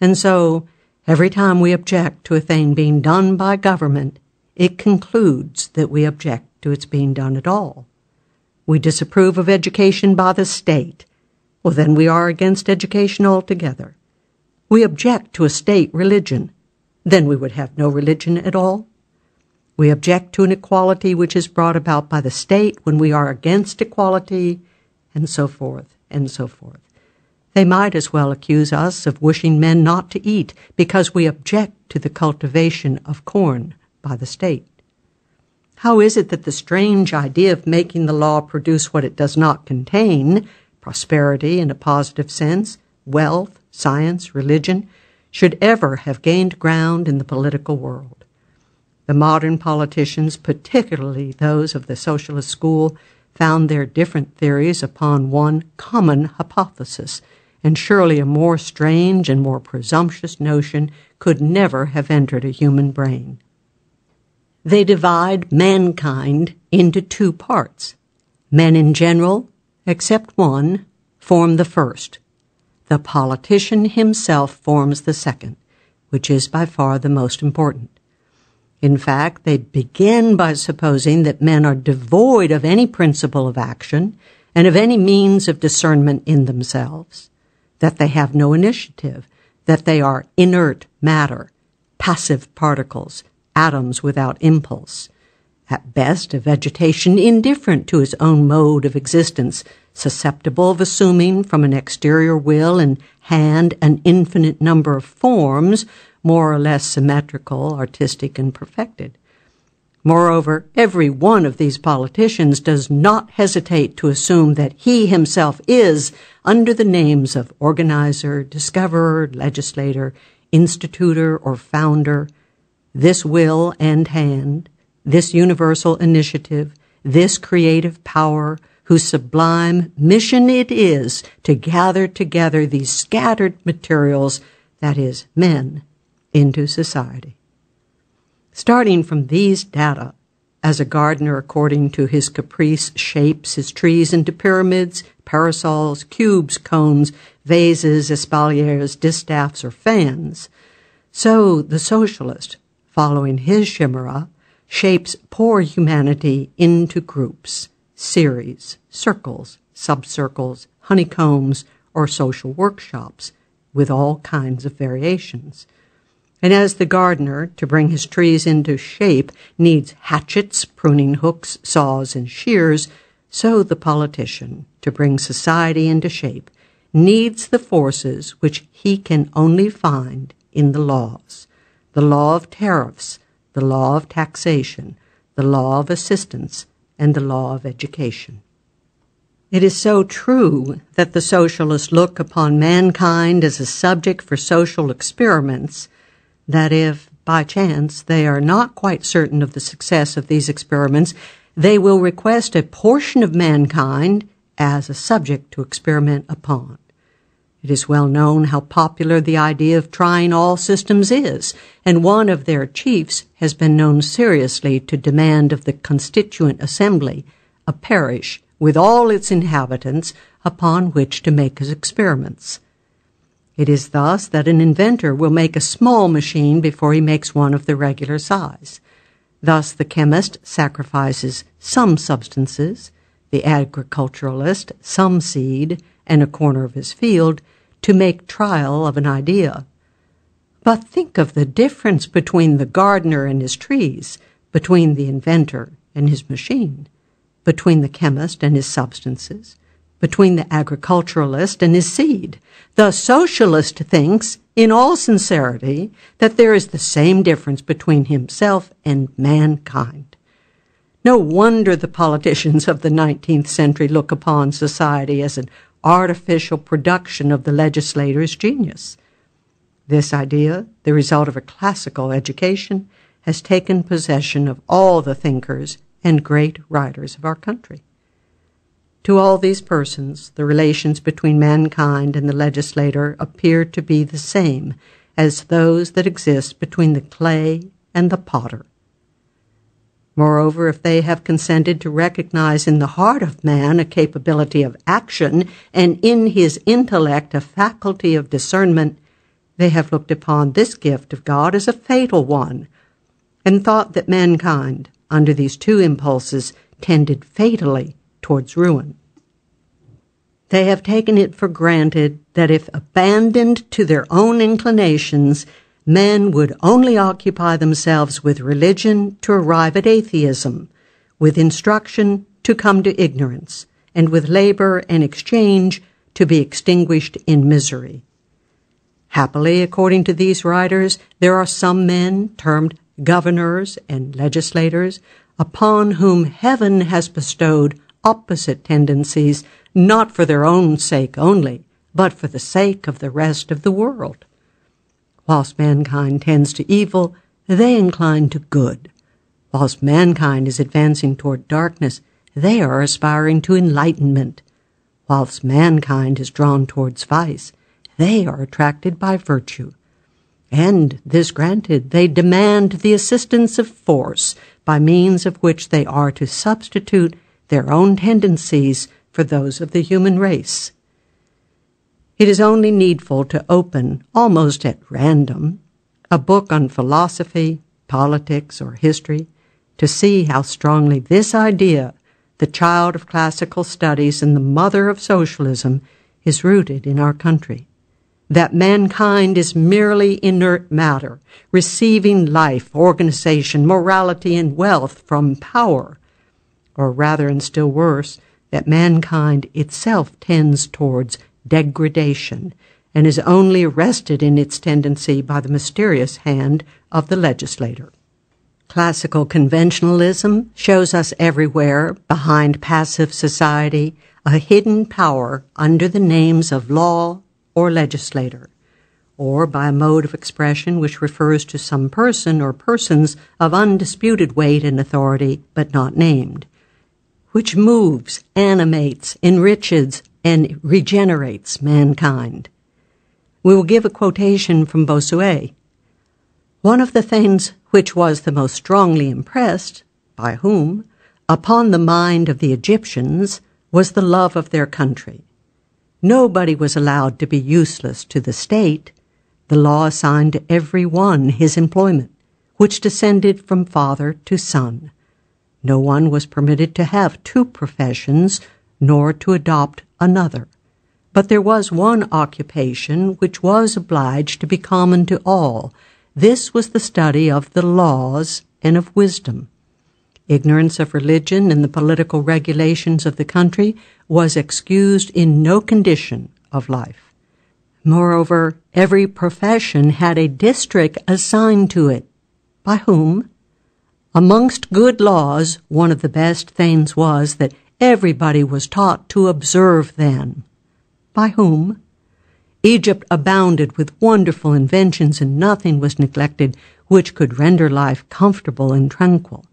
And so, every time we object to a thing being done by government, it concludes that we object to its being done at all. We disapprove of education by the state, well, then we are against education altogether. We object to a state religion. Then we would have no religion at all. We object to an equality which is brought about by the state when we are against equality, and so forth, and so forth. They might as well accuse us of wishing men not to eat because we object to the cultivation of corn by the state. How is it that the strange idea of making the law produce what it does not contain, prosperity in a positive sense, wealth, science, religion, should ever have gained ground in the political world? The modern politicians, particularly those of the socialist school, found their different theories upon one common hypothesis, and surely a more strange and more presumptuous notion could never have entered a human brain. They divide mankind into two parts. Men in general, except one, form the first. The politician himself forms the second, which is by far the most important. In fact, they begin by supposing that men are devoid of any principle of action and of any means of discernment in themselves, that they have no initiative, that they are inert matter, passive particles, atoms without impulse, at best a vegetation indifferent to his own mode of existence, susceptible of assuming from an exterior will and hand an infinite number of forms more or less symmetrical, artistic, and perfected. Moreover, every one of these politicians does not hesitate to assume that he himself is, under the names of organizer, discoverer, legislator, institutor, or founder, this will and hand, this universal initiative, this creative power, whose sublime mission it is to gather together these scattered materials, that is, men, into society. Starting from these data, as a gardener, according to his caprice, shapes his trees into pyramids, parasols, cubes, cones, vases, espaliers, distaffs, or fans, so the socialist, following his chimera, shapes poor humanity into groups, series, circles, subcircles, honeycombs, or social workshops, with all kinds of variations. And as the gardener, to bring his trees into shape, needs hatchets, pruning hooks, saws, and shears, so the politician, to bring society into shape, needs the forces which he can only find in the laws the law of tariffs, the law of taxation, the law of assistance, and the law of education. It is so true that the socialists look upon mankind as a subject for social experiments that if, by chance, they are not quite certain of the success of these experiments, they will request a portion of mankind as a subject to experiment upon. It is well known how popular the idea of trying all systems is, and one of their chiefs has been known seriously to demand of the Constituent Assembly a parish with all its inhabitants upon which to make his experiments. It is thus that an inventor will make a small machine before he makes one of the regular size. Thus the chemist sacrifices some substances, the agriculturalist some seed and a corner of his field, to make trial of an idea. But think of the difference between the gardener and his trees, between the inventor and his machine, between the chemist and his substances, between the agriculturalist and his seed. The socialist thinks, in all sincerity, that there is the same difference between himself and mankind. No wonder the politicians of the 19th century look upon society as an artificial production of the legislator's genius. This idea, the result of a classical education, has taken possession of all the thinkers and great writers of our country. To all these persons, the relations between mankind and the legislator appear to be the same as those that exist between the clay and the potter. Moreover, if they have consented to recognize in the heart of man a capability of action and in his intellect a faculty of discernment, they have looked upon this gift of God as a fatal one and thought that mankind, under these two impulses, tended fatally towards ruin. They have taken it for granted that if abandoned to their own inclinations, men would only occupy themselves with religion to arrive at atheism, with instruction to come to ignorance, and with labor and exchange to be extinguished in misery. Happily, according to these writers, there are some men termed governors and legislators upon whom heaven has bestowed opposite tendencies, not for their own sake only, but for the sake of the rest of the world. Whilst mankind tends to evil, they incline to good. Whilst mankind is advancing toward darkness, they are aspiring to enlightenment. Whilst mankind is drawn towards vice, they are attracted by virtue. And, this granted, they demand the assistance of force, by means of which they are to substitute their own tendencies for those of the human race. It is only needful to open, almost at random, a book on philosophy, politics, or history to see how strongly this idea, the child of classical studies and the mother of socialism, is rooted in our country. That mankind is merely inert matter, receiving life, organization, morality, and wealth from power, or rather, and still worse, that mankind itself tends towards degradation and is only arrested in its tendency by the mysterious hand of the legislator. Classical conventionalism shows us everywhere, behind passive society, a hidden power under the names of law or legislator, or by a mode of expression which refers to some person or persons of undisputed weight and authority but not named, which moves, animates, enriches, and regenerates mankind. We will give a quotation from Bossuet. One of the things which was the most strongly impressed, by whom, upon the mind of the Egyptians was the love of their country. Nobody was allowed to be useless to the state. The law assigned to every one his employment, which descended from father to son. No one was permitted to have two professions, nor to adopt another. But there was one occupation which was obliged to be common to all. This was the study of the laws and of wisdom. Ignorance of religion and the political regulations of the country was excused in no condition of life. Moreover, every profession had a district assigned to it. By whom? Amongst good laws, one of the best things was that everybody was taught to observe them. By whom? Egypt abounded with wonderful inventions, and nothing was neglected which could render life comfortable and tranquil.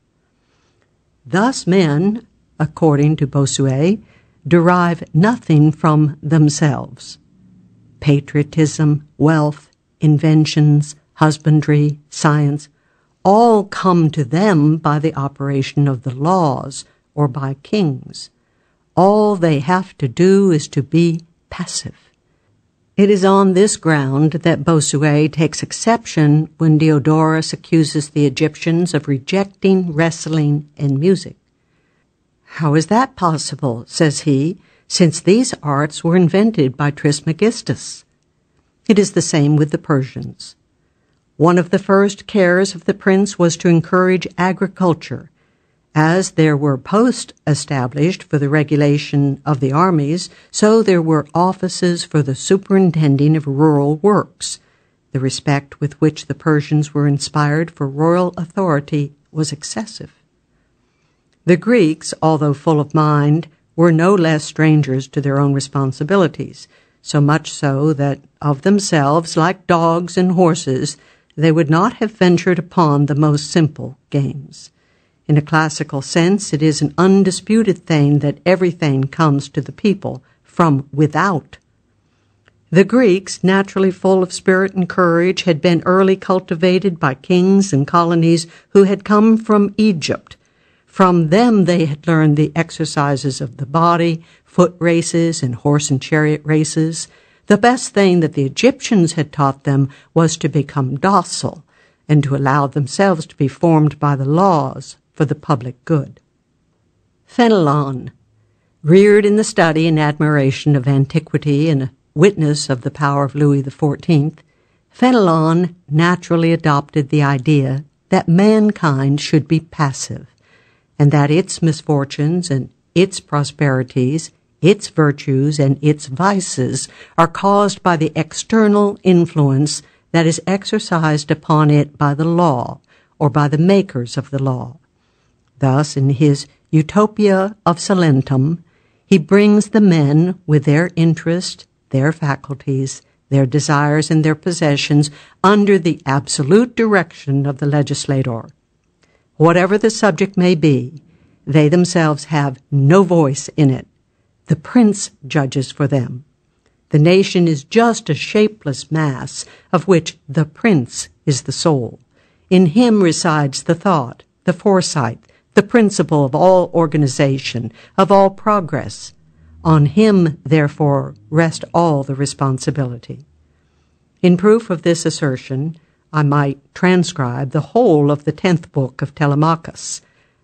Thus men, according to Bossuet, derive nothing from themselves. Patriotism, wealth, inventions, husbandry, science, all come to them by the operation of the laws or by kings. All they have to do is to be passive. It is on this ground that Bossuet takes exception when Diodorus accuses the Egyptians of rejecting wrestling and music. How is that possible, says he, since these arts were invented by Trismegistus? It is the same with the Persians. One of the first cares of the prince was to encourage agriculture as there were posts established for the regulation of the armies, so there were offices for the superintending of rural works. The respect with which the Persians were inspired for royal authority was excessive. The Greeks, although full of mind, were no less strangers to their own responsibilities, so much so that of themselves, like dogs and horses, they would not have ventured upon the most simple games. In a classical sense, it is an undisputed thing that everything comes to the people from without. The Greeks, naturally full of spirit and courage, had been early cultivated by kings and colonies who had come from Egypt. From them they had learned the exercises of the body, foot races, and horse and chariot races. The best thing that the Egyptians had taught them was to become docile and to allow themselves to be formed by the laws for the public good. Fenelon, reared in the study and admiration of antiquity and a witness of the power of Louis XIV, Fenelon naturally adopted the idea that mankind should be passive, and that its misfortunes and its prosperities, its virtues and its vices are caused by the external influence that is exercised upon it by the law or by the makers of the law. Thus, in his Utopia of Salentum, he brings the men with their interest, their faculties, their desires, and their possessions under the absolute direction of the legislator. Whatever the subject may be, they themselves have no voice in it. The prince judges for them. The nation is just a shapeless mass of which the prince is the soul. In him resides the thought, the foresight, the principle of all organization, of all progress. On him, therefore, rest all the responsibility. In proof of this assertion, I might transcribe the whole of the tenth book of Telemachus.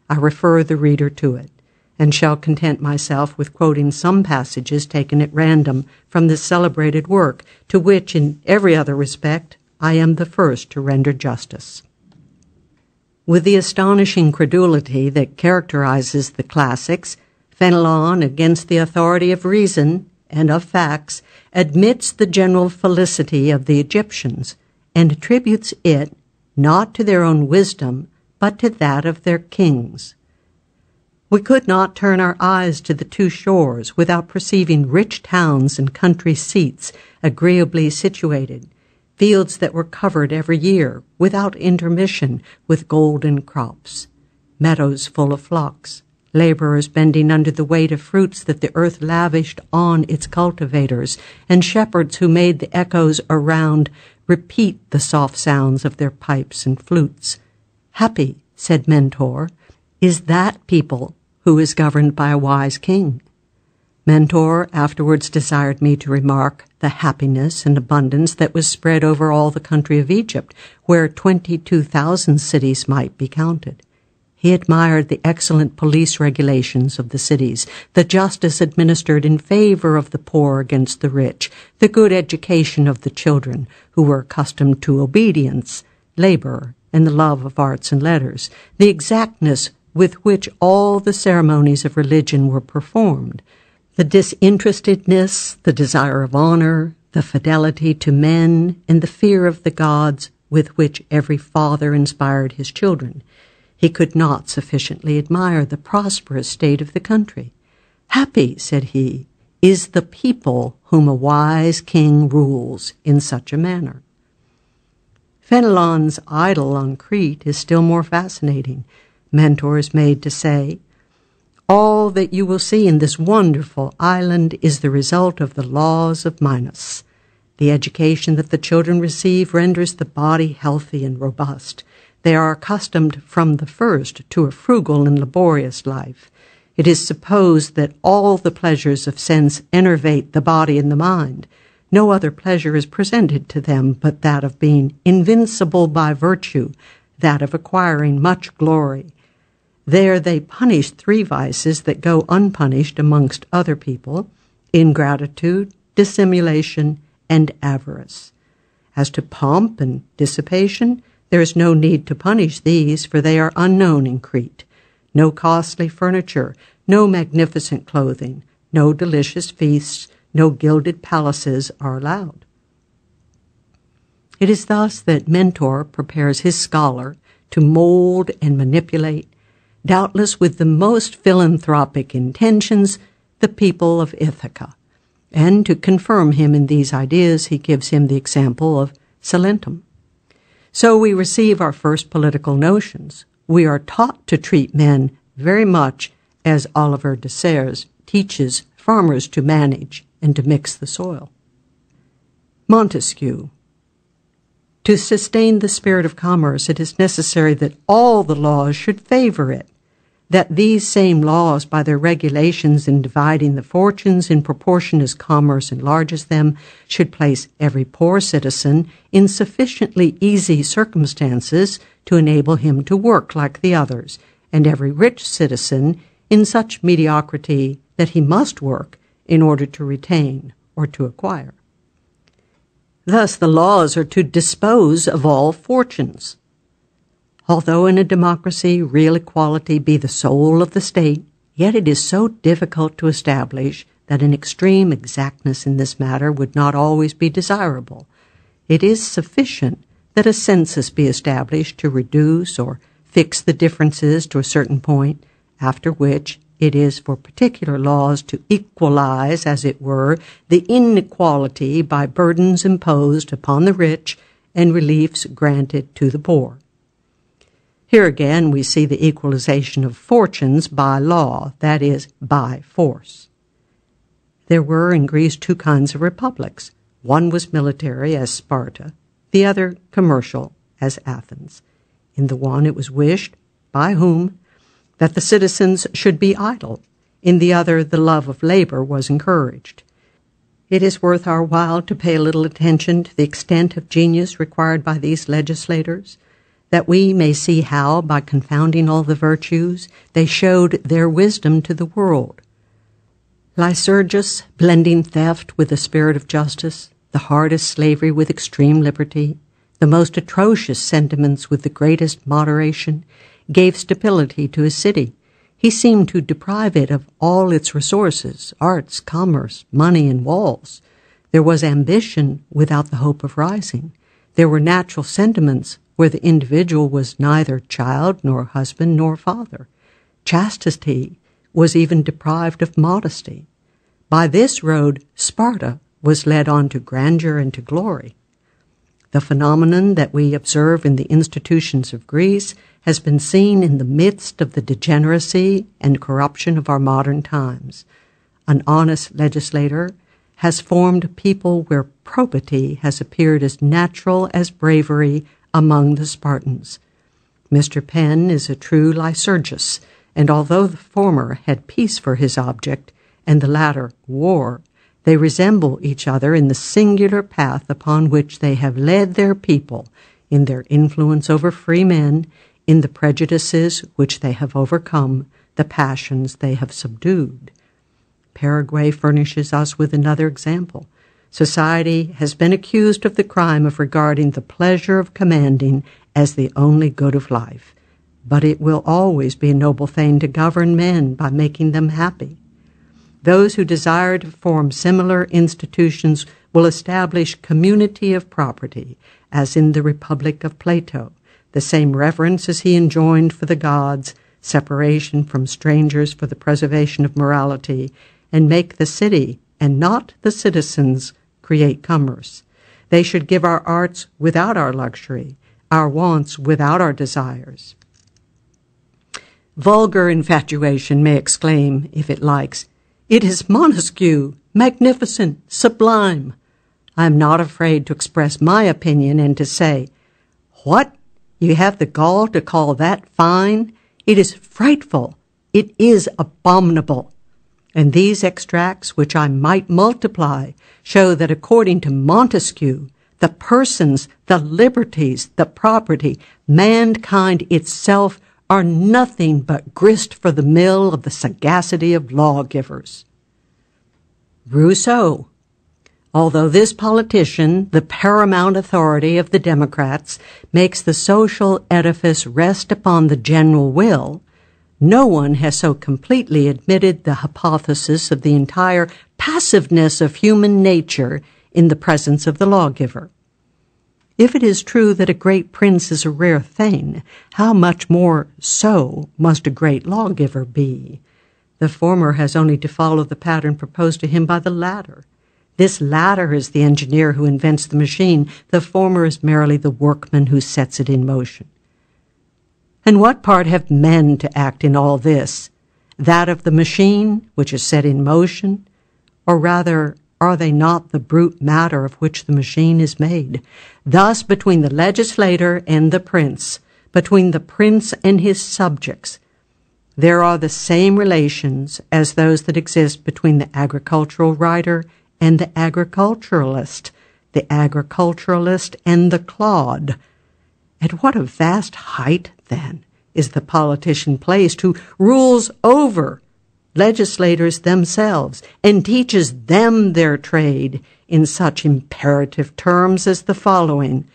I refer the reader to it, and shall content myself with quoting some passages taken at random from this celebrated work, to which, in every other respect, I am the first to render justice. With the astonishing credulity that characterizes the classics, Fenelon, against the authority of reason and of facts, admits the general felicity of the Egyptians and attributes it not to their own wisdom, but to that of their kings. We could not turn our eyes to the two shores without perceiving rich towns and country seats agreeably situated, fields that were covered every year, without intermission, with golden crops, meadows full of flocks, laborers bending under the weight of fruits that the earth lavished on its cultivators, and shepherds who made the echoes around repeat the soft sounds of their pipes and flutes. Happy, said Mentor, is that people who is governed by a wise king. Mentor afterwards desired me to remark the happiness and abundance that was spread over all the country of Egypt, where twenty-two thousand cities might be counted. He admired the excellent police regulations of the cities, the justice administered in favor of the poor against the rich, the good education of the children, who were accustomed to obedience, labor, and the love of arts and letters, the exactness with which all the ceremonies of religion were performed, the disinterestedness, the desire of honor, the fidelity to men, and the fear of the gods with which every father inspired his children. He could not sufficiently admire the prosperous state of the country. Happy, said he, is the people whom a wise king rules in such a manner. Fenelon's idyll on Crete is still more fascinating. Mentor is made to say, all that you will see in this wonderful island is the result of the laws of Minos. The education that the children receive renders the body healthy and robust. They are accustomed from the first to a frugal and laborious life. It is supposed that all the pleasures of sense enervate the body and the mind. No other pleasure is presented to them but that of being invincible by virtue, that of acquiring much glory, there they punish three vices that go unpunished amongst other people ingratitude, dissimulation, and avarice. As to pomp and dissipation, there is no need to punish these, for they are unknown in Crete. No costly furniture, no magnificent clothing, no delicious feasts, no gilded palaces are allowed. It is thus that Mentor prepares his scholar to mold and manipulate doubtless with the most philanthropic intentions, the people of Ithaca. And to confirm him in these ideas, he gives him the example of Salentum. So we receive our first political notions. We are taught to treat men very much as Oliver de Serres teaches farmers to manage and to mix the soil. Montesquieu. To sustain the spirit of commerce, it is necessary that all the laws should favor it that these same laws, by their regulations in dividing the fortunes in proportion as commerce enlarges them, should place every poor citizen in sufficiently easy circumstances to enable him to work like the others, and every rich citizen in such mediocrity that he must work in order to retain or to acquire. Thus, the laws are to dispose of all fortunes. Although in a democracy real equality be the soul of the state, yet it is so difficult to establish that an extreme exactness in this matter would not always be desirable. It is sufficient that a census be established to reduce or fix the differences to a certain point, after which it is for particular laws to equalize, as it were, the inequality by burdens imposed upon the rich and reliefs granted to the poor. Here again we see the equalization of fortunes by law, that is, by force. There were in Greece two kinds of republics. One was military, as Sparta, the other commercial, as Athens. In the one it was wished, by whom, that the citizens should be idle. In the other the love of labor was encouraged. It is worth our while to pay a little attention to the extent of genius required by these legislators that we may see how, by confounding all the virtues, they showed their wisdom to the world. Lycurgus, blending theft with the spirit of justice, the hardest slavery with extreme liberty, the most atrocious sentiments with the greatest moderation, gave stability to his city. He seemed to deprive it of all its resources, arts, commerce, money, and walls. There was ambition without the hope of rising. There were natural sentiments where the individual was neither child nor husband nor father. Chastity was even deprived of modesty. By this road, Sparta was led on to grandeur and to glory. The phenomenon that we observe in the institutions of Greece has been seen in the midst of the degeneracy and corruption of our modern times. An honest legislator has formed people where probity has appeared as natural as bravery among the Spartans. Mr. Penn is a true Lycurgus, and although the former had peace for his object, and the latter war, they resemble each other in the singular path upon which they have led their people, in their influence over free men, in the prejudices which they have overcome, the passions they have subdued. Paraguay furnishes us with another example. Society has been accused of the crime of regarding the pleasure of commanding as the only good of life, but it will always be a noble thing to govern men by making them happy. Those who desire to form similar institutions will establish community of property, as in the Republic of Plato, the same reverence as he enjoined for the gods, separation from strangers for the preservation of morality, and make the city and not the citizens create commerce. They should give our arts without our luxury, our wants without our desires. Vulgar infatuation may exclaim, if it likes, It is Montesquieu, magnificent, sublime. I am not afraid to express my opinion and to say, What? You have the gall to call that fine? It is frightful. It is abominable. And these extracts, which I might multiply, show that according to Montesquieu, the persons, the liberties, the property, mankind itself are nothing but grist for the mill of the sagacity of lawgivers. Rousseau. Although this politician, the paramount authority of the Democrats, makes the social edifice rest upon the general will, no one has so completely admitted the hypothesis of the entire passiveness of human nature in the presence of the lawgiver. If it is true that a great prince is a rare thing, how much more so must a great lawgiver be? The former has only to follow the pattern proposed to him by the latter. This latter is the engineer who invents the machine, the former is merely the workman who sets it in motion. And what part have men to act in all this? That of the machine, which is set in motion? Or rather, are they not the brute matter of which the machine is made? Thus, between the legislator and the prince, between the prince and his subjects, there are the same relations as those that exist between the agricultural writer and the agriculturalist, the agriculturalist and the clod. At what a vast height then, is the politician placed who rules over legislators themselves and teaches them their trade in such imperative terms as the following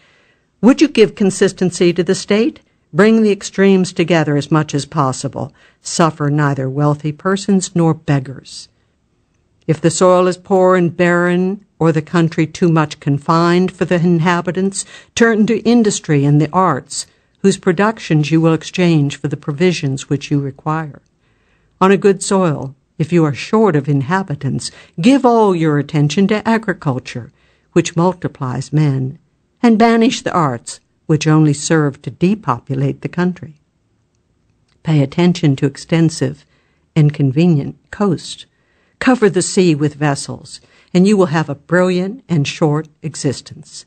Would you give consistency to the state? Bring the extremes together as much as possible. Suffer neither wealthy persons nor beggars. If the soil is poor and barren, or the country too much confined for the inhabitants, turn to industry and the arts whose productions you will exchange for the provisions which you require. On a good soil, if you are short of inhabitants, give all your attention to agriculture, which multiplies men, and banish the arts, which only serve to depopulate the country. Pay attention to extensive and convenient coasts. Cover the sea with vessels, and you will have a brilliant and short existence.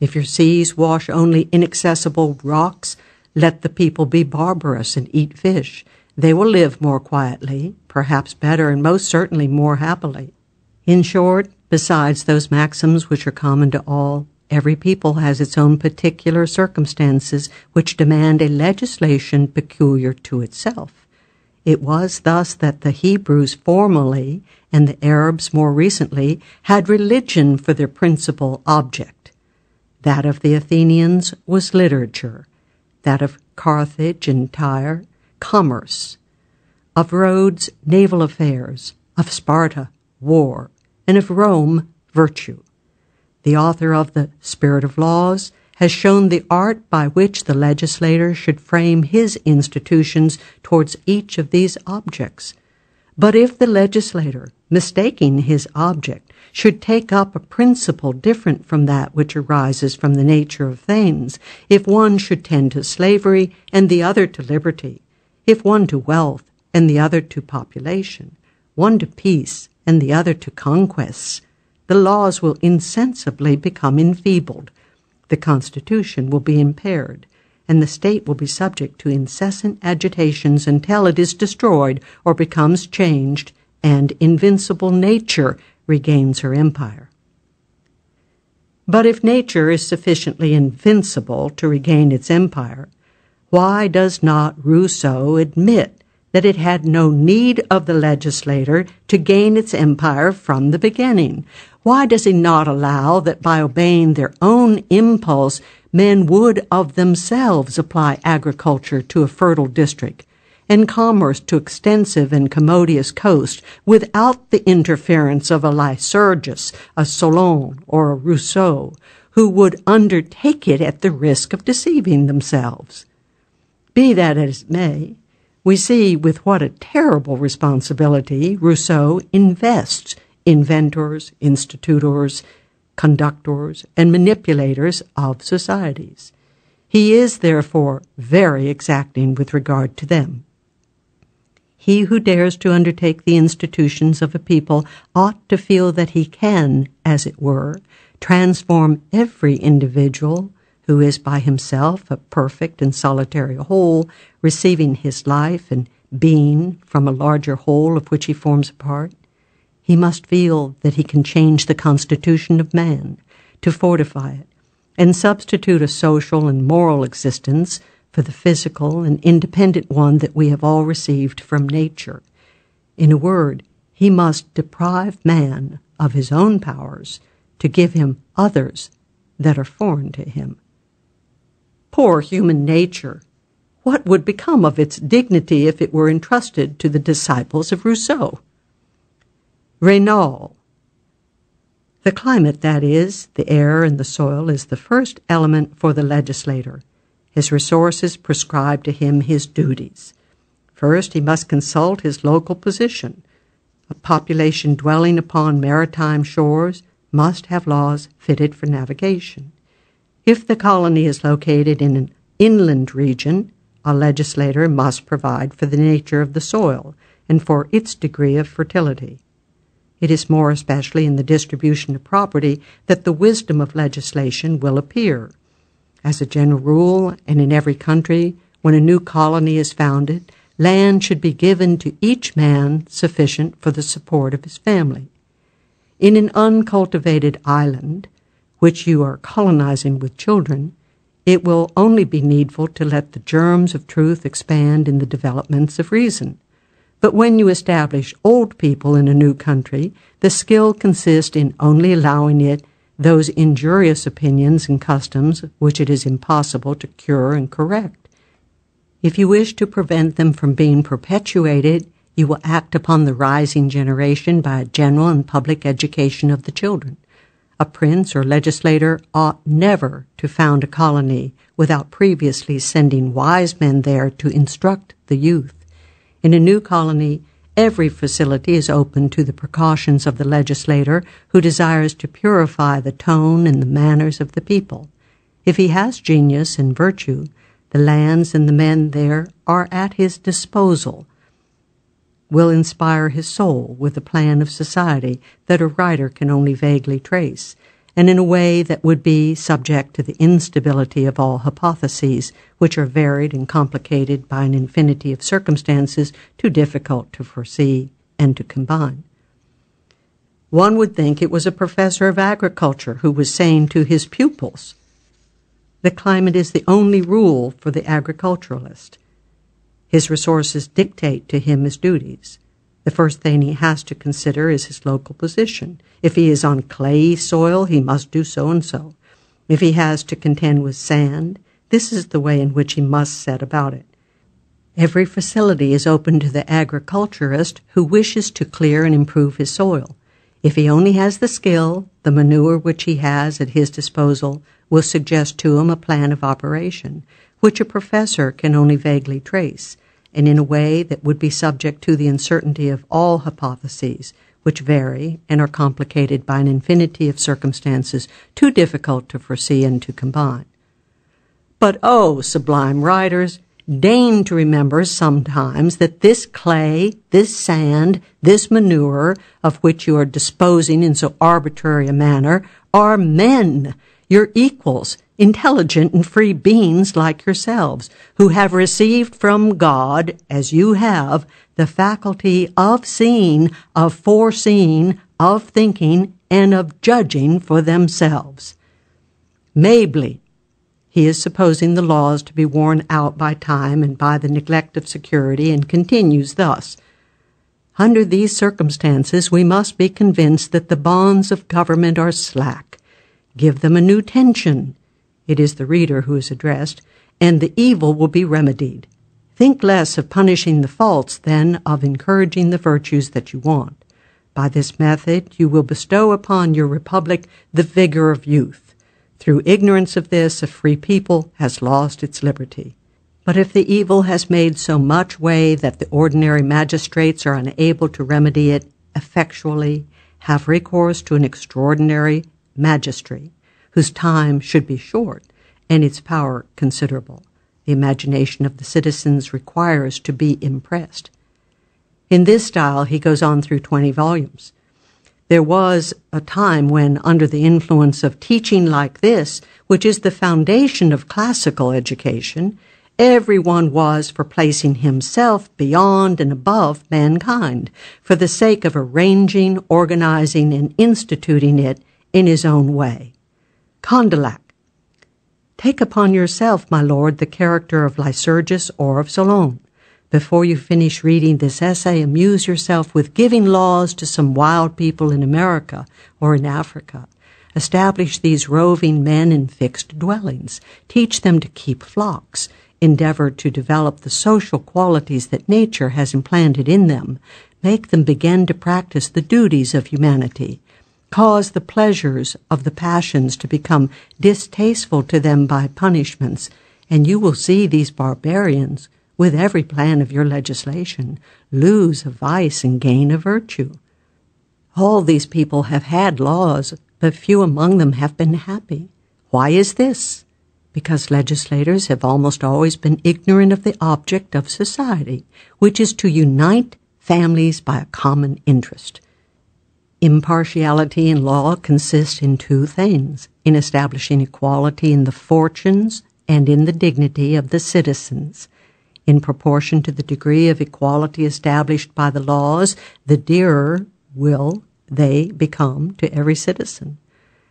If your seas wash only inaccessible rocks, let the people be barbarous and eat fish. They will live more quietly, perhaps better, and most certainly more happily. In short, besides those maxims which are common to all, every people has its own particular circumstances which demand a legislation peculiar to itself. It was thus that the Hebrews formerly, and the Arabs more recently, had religion for their principal object. That of the Athenians was literature, that of Carthage and Tyre, commerce, of Rhodes, naval affairs, of Sparta, war, and of Rome, virtue. The author of the Spirit of Laws has shown the art by which the legislator should frame his institutions towards each of these objects. But if the legislator, mistaking his object, should take up a principle different from that which arises from the nature of things, if one should tend to slavery and the other to liberty, if one to wealth and the other to population, one to peace and the other to conquests, the laws will insensibly become enfeebled, the Constitution will be impaired, and the state will be subject to incessant agitations until it is destroyed or becomes changed, and invincible nature regains her empire. But if nature is sufficiently invincible to regain its empire, why does not Rousseau admit that it had no need of the legislator to gain its empire from the beginning? Why does he not allow that by obeying their own impulse, men would of themselves apply agriculture to a fertile district and commerce to extensive and commodious coast without the interference of a Lycurgus, a Solon, or a Rousseau, who would undertake it at the risk of deceiving themselves? Be that as it may, we see with what a terrible responsibility Rousseau invests inventors, institutors, conductors, and manipulators of societies. He is, therefore, very exacting with regard to them. He who dares to undertake the institutions of a people ought to feel that he can, as it were, transform every individual who is by himself a perfect and solitary whole, receiving his life and being from a larger whole of which he forms a part, he must feel that he can change the constitution of man, to fortify it, and substitute a social and moral existence for the physical and independent one that we have all received from nature. In a word, he must deprive man of his own powers to give him others that are foreign to him. Poor human nature! What would become of its dignity if it were entrusted to the disciples of Rousseau? Raynal. The climate, that is, the air and the soil, is the first element for the legislator. His resources prescribe to him his duties. First, he must consult his local position. A population dwelling upon maritime shores must have laws fitted for navigation. If the colony is located in an inland region, a legislator must provide for the nature of the soil and for its degree of fertility. It is more especially in the distribution of property that the wisdom of legislation will appear. As a general rule, and in every country, when a new colony is founded, land should be given to each man sufficient for the support of his family. In an uncultivated island, which you are colonizing with children, it will only be needful to let the germs of truth expand in the developments of reason. But when you establish old people in a new country, the skill consists in only allowing it those injurious opinions and customs which it is impossible to cure and correct. If you wish to prevent them from being perpetuated, you will act upon the rising generation by a general and public education of the children. A prince or legislator ought never to found a colony without previously sending wise men there to instruct the youth. In a new colony, every facility is open to the precautions of the legislator who desires to purify the tone and the manners of the people. If he has genius and virtue, the lands and the men there are at his disposal, will inspire his soul with a plan of society that a writer can only vaguely trace, and in a way that would be subject to the instability of all hypotheses, which are varied and complicated by an infinity of circumstances too difficult to foresee and to combine. One would think it was a professor of agriculture who was saying to his pupils, The climate is the only rule for the agriculturalist. His resources dictate to him his duties. The first thing he has to consider is his local position. If he is on clayey soil, he must do so and so. If he has to contend with sand, this is the way in which he must set about it. Every facility is open to the agriculturist who wishes to clear and improve his soil. If he only has the skill, the manure which he has at his disposal will suggest to him a plan of operation, which a professor can only vaguely trace and in a way that would be subject to the uncertainty of all hypotheses, which vary and are complicated by an infinity of circumstances too difficult to foresee and to combine. But oh, sublime writers, deign to remember sometimes that this clay, this sand, this manure, of which you are disposing in so arbitrary a manner, are men, your equals, intelligent and free beings like yourselves, who have received from God, as you have, the faculty of seeing, of foreseeing, of thinking, and of judging for themselves. Mably, he is supposing the laws to be worn out by time and by the neglect of security, and continues thus. Under these circumstances, we must be convinced that the bonds of government are slack. Give them a new tension, it is the reader who is addressed, and the evil will be remedied. Think less of punishing the faults than of encouraging the virtues that you want. By this method, you will bestow upon your republic the vigor of youth. Through ignorance of this, a free people has lost its liberty. But if the evil has made so much way that the ordinary magistrates are unable to remedy it effectually, have recourse to an extraordinary magistracy whose time should be short and its power considerable. The imagination of the citizens requires to be impressed. In this style, he goes on through 20 volumes. There was a time when, under the influence of teaching like this, which is the foundation of classical education, everyone was for placing himself beyond and above mankind, for the sake of arranging, organizing, and instituting it in his own way. Condillac. Take upon yourself, my lord, the character of Lycurgus or of Solon. Before you finish reading this essay, amuse yourself with giving laws to some wild people in America or in Africa. Establish these roving men in fixed dwellings. Teach them to keep flocks. Endeavor to develop the social qualities that nature has implanted in them. Make them begin to practice the duties of humanity cause the pleasures of the passions to become distasteful to them by punishments, and you will see these barbarians, with every plan of your legislation, lose a vice and gain a virtue. All these people have had laws, but few among them have been happy. Why is this? Because legislators have almost always been ignorant of the object of society, which is to unite families by a common interest. Impartiality in law consists in two things in establishing equality in the fortunes and in the dignity of the citizens. In proportion to the degree of equality established by the laws, the dearer will they become to every citizen.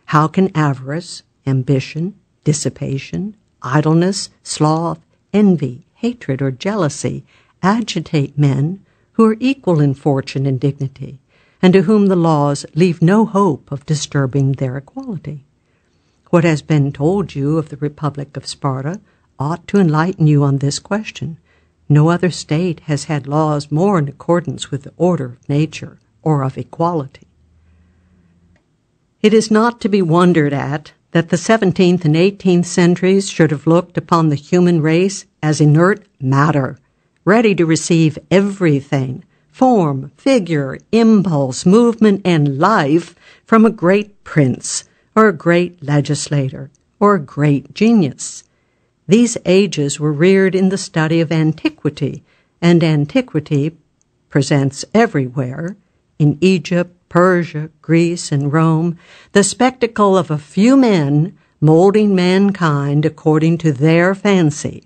How can avarice, ambition, dissipation, idleness, sloth, envy, hatred, or jealousy agitate men who are equal in fortune and dignity? And to whom the laws leave no hope of disturbing their equality. What has been told you of the Republic of Sparta ought to enlighten you on this question. No other state has had laws more in accordance with the order of nature or of equality. It is not to be wondered at that the 17th and 18th centuries should have looked upon the human race as inert matter, ready to receive everything form, figure, impulse, movement, and life from a great prince, or a great legislator, or a great genius. These ages were reared in the study of antiquity, and antiquity presents everywhere, in Egypt, Persia, Greece, and Rome, the spectacle of a few men molding mankind according to their fancy,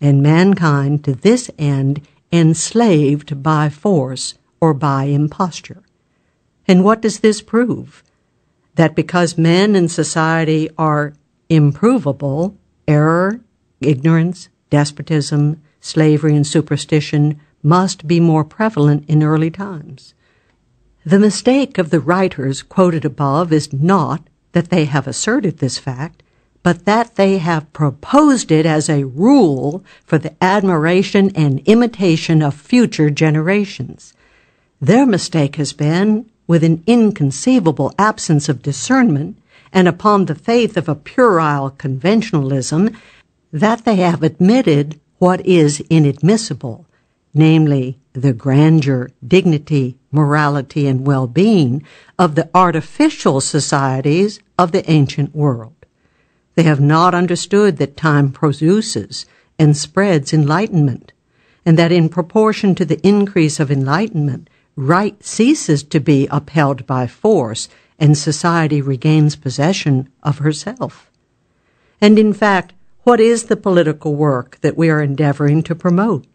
and mankind to this end enslaved by force or by imposture. And what does this prove? That because men and society are improvable, error, ignorance, despotism, slavery, and superstition must be more prevalent in early times. The mistake of the writers quoted above is not that they have asserted this fact, but that they have proposed it as a rule for the admiration and imitation of future generations. Their mistake has been, with an inconceivable absence of discernment, and upon the faith of a puerile conventionalism, that they have admitted what is inadmissible, namely the grandeur, dignity, morality, and well being of the artificial societies of the ancient world. They have not understood that time produces and spreads enlightenment, and that in proportion to the increase of enlightenment, right ceases to be upheld by force and society regains possession of herself. And in fact, what is the political work that we are endeavoring to promote?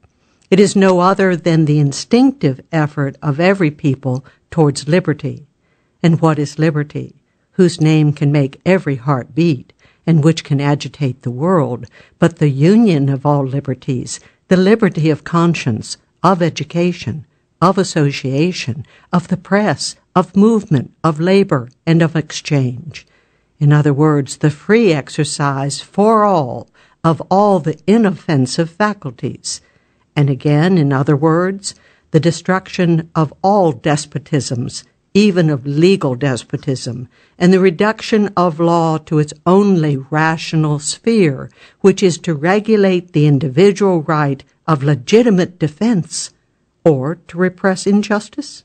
It is no other than the instinctive effort of every people towards liberty. And what is liberty? Whose name can make every heart beat and which can agitate the world, but the union of all liberties, the liberty of conscience, of education, of association, of the press, of movement, of labor, and of exchange. In other words, the free exercise for all of all the inoffensive faculties and again, in other words, the destruction of all despotisms, even of legal despotism, and the reduction of law to its only rational sphere, which is to regulate the individual right of legitimate defense or to repress injustice?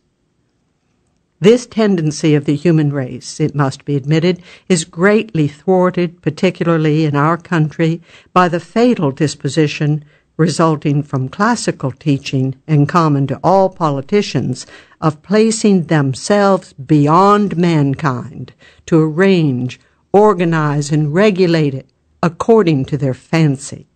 This tendency of the human race, it must be admitted, is greatly thwarted, particularly in our country, by the fatal disposition resulting from classical teaching and common to all politicians of placing themselves beyond mankind to arrange, organize, and regulate it according to their fancy.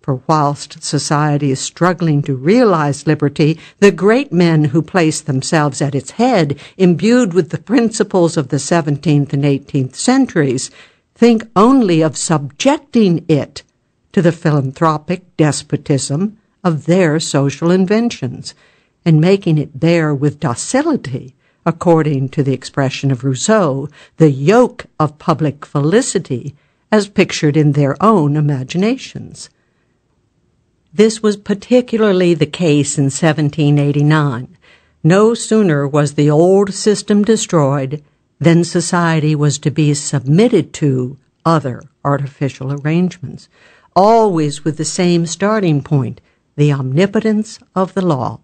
For whilst society is struggling to realize liberty, the great men who place themselves at its head, imbued with the principles of the 17th and 18th centuries, think only of subjecting it to the philanthropic despotism of their social inventions and making it bear with docility, according to the expression of Rousseau, the yoke of public felicity as pictured in their own imaginations. This was particularly the case in 1789. No sooner was the old system destroyed than society was to be submitted to other artificial arrangements always with the same starting point the omnipotence of the law.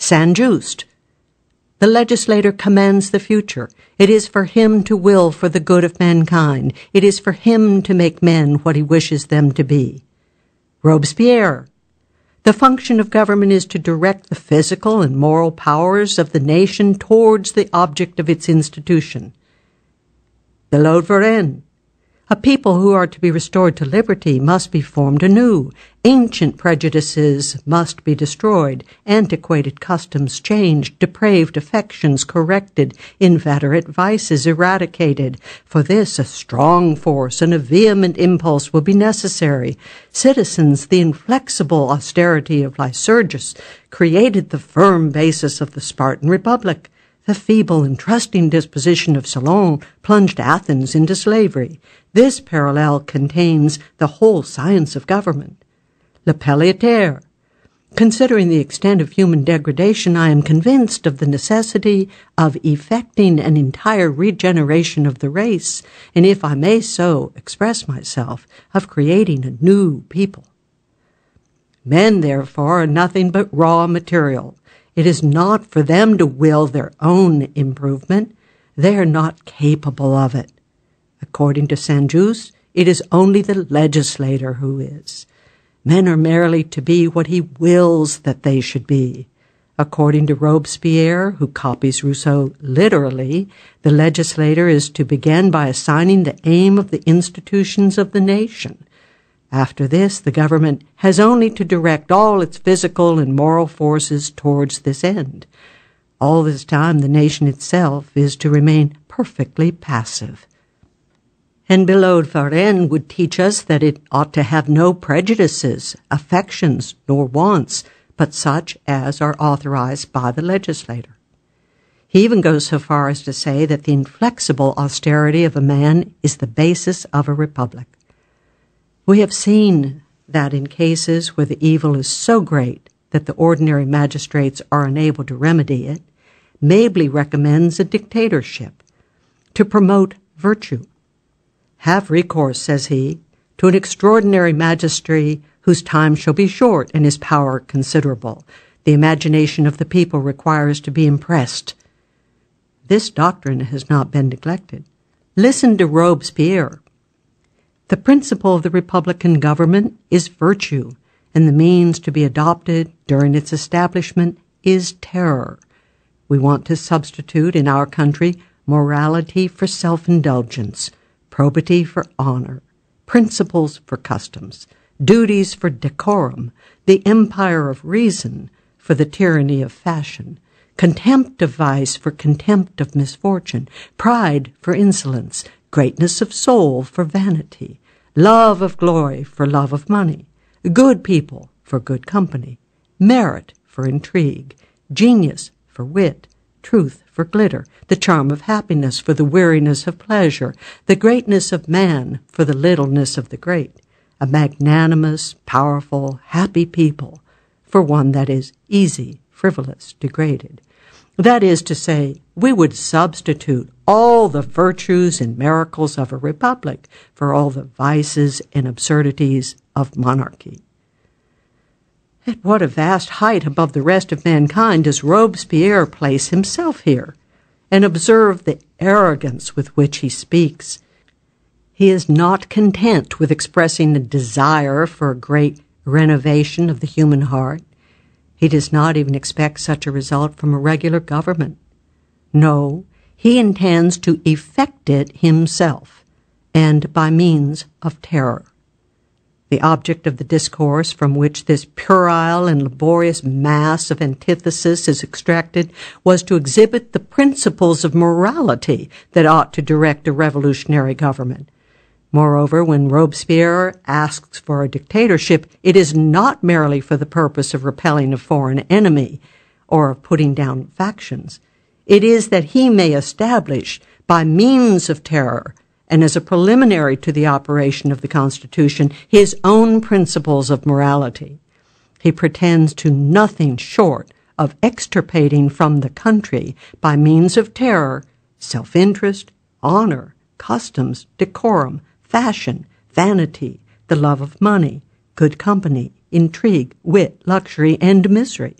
Saint Just. The legislator commands the future. It is for him to will for the good of mankind. It is for him to make men what he wishes them to be. Robespierre. The function of government is to direct the physical and moral powers of the nation towards the object of its institution. Billaud Varennes. A people who are to be restored to liberty must be formed anew. Ancient prejudices must be destroyed, antiquated customs changed, depraved affections corrected, inveterate vices eradicated. For this, a strong force and a vehement impulse will be necessary. Citizens, the inflexible austerity of Lycurgus created the firm basis of the Spartan Republic. The feeble and trusting disposition of Solon plunged Athens into slavery. This parallel contains the whole science of government. Le Peletier. Considering the extent of human degradation, I am convinced of the necessity of effecting an entire regeneration of the race, and if I may so express myself, of creating a new people. Men, therefore, are nothing but raw material. It is not for them to will their own improvement. They are not capable of it. According to Saint Just, it is only the legislator who is. Men are merely to be what he wills that they should be. According to Robespierre, who copies Rousseau literally, the legislator is to begin by assigning the aim of the institutions of the nation. After this, the government has only to direct all its physical and moral forces towards this end. All this time, the nation itself is to remain perfectly passive. And Billaud Varennes would teach us that it ought to have no prejudices, affections, nor wants, but such as are authorized by the legislator. He even goes so far as to say that the inflexible austerity of a man is the basis of a republic. We have seen that in cases where the evil is so great that the ordinary magistrates are unable to remedy it, Mably recommends a dictatorship to promote virtue have recourse, says he, to an extraordinary magistracy whose time shall be short and his power considerable. The imagination of the people requires to be impressed. This doctrine has not been neglected. Listen to Robespierre. The principle of the republican government is virtue, and the means to be adopted during its establishment is terror. We want to substitute in our country morality for self indulgence probity for honor, principles for customs, duties for decorum, the empire of reason for the tyranny of fashion, contempt of vice for contempt of misfortune, pride for insolence, greatness of soul for vanity, love of glory for love of money, good people for good company, merit for intrigue, genius for wit, truth for glitter, the charm of happiness for the weariness of pleasure, the greatness of man for the littleness of the great, a magnanimous, powerful, happy people for one that is easy, frivolous, degraded. That is to say, we would substitute all the virtues and miracles of a republic for all the vices and absurdities of monarchy. At what a vast height above the rest of mankind does Robespierre place himself here? And observe the arrogance with which he speaks. He is not content with expressing a desire for a great renovation of the human heart. He does not even expect such a result from a regular government. No, he intends to effect it himself, and by means of terror. The object of the discourse from which this puerile and laborious mass of antithesis is extracted was to exhibit the principles of morality that ought to direct a revolutionary government. Moreover, when Robespierre asks for a dictatorship, it is not merely for the purpose of repelling a foreign enemy or of putting down factions. It is that he may establish, by means of terror, and as a preliminary to the operation of the Constitution, his own principles of morality. He pretends to nothing short of extirpating from the country, by means of terror, self interest, honor, customs, decorum, fashion, vanity, the love of money, good company, intrigue, wit, luxury, and misery.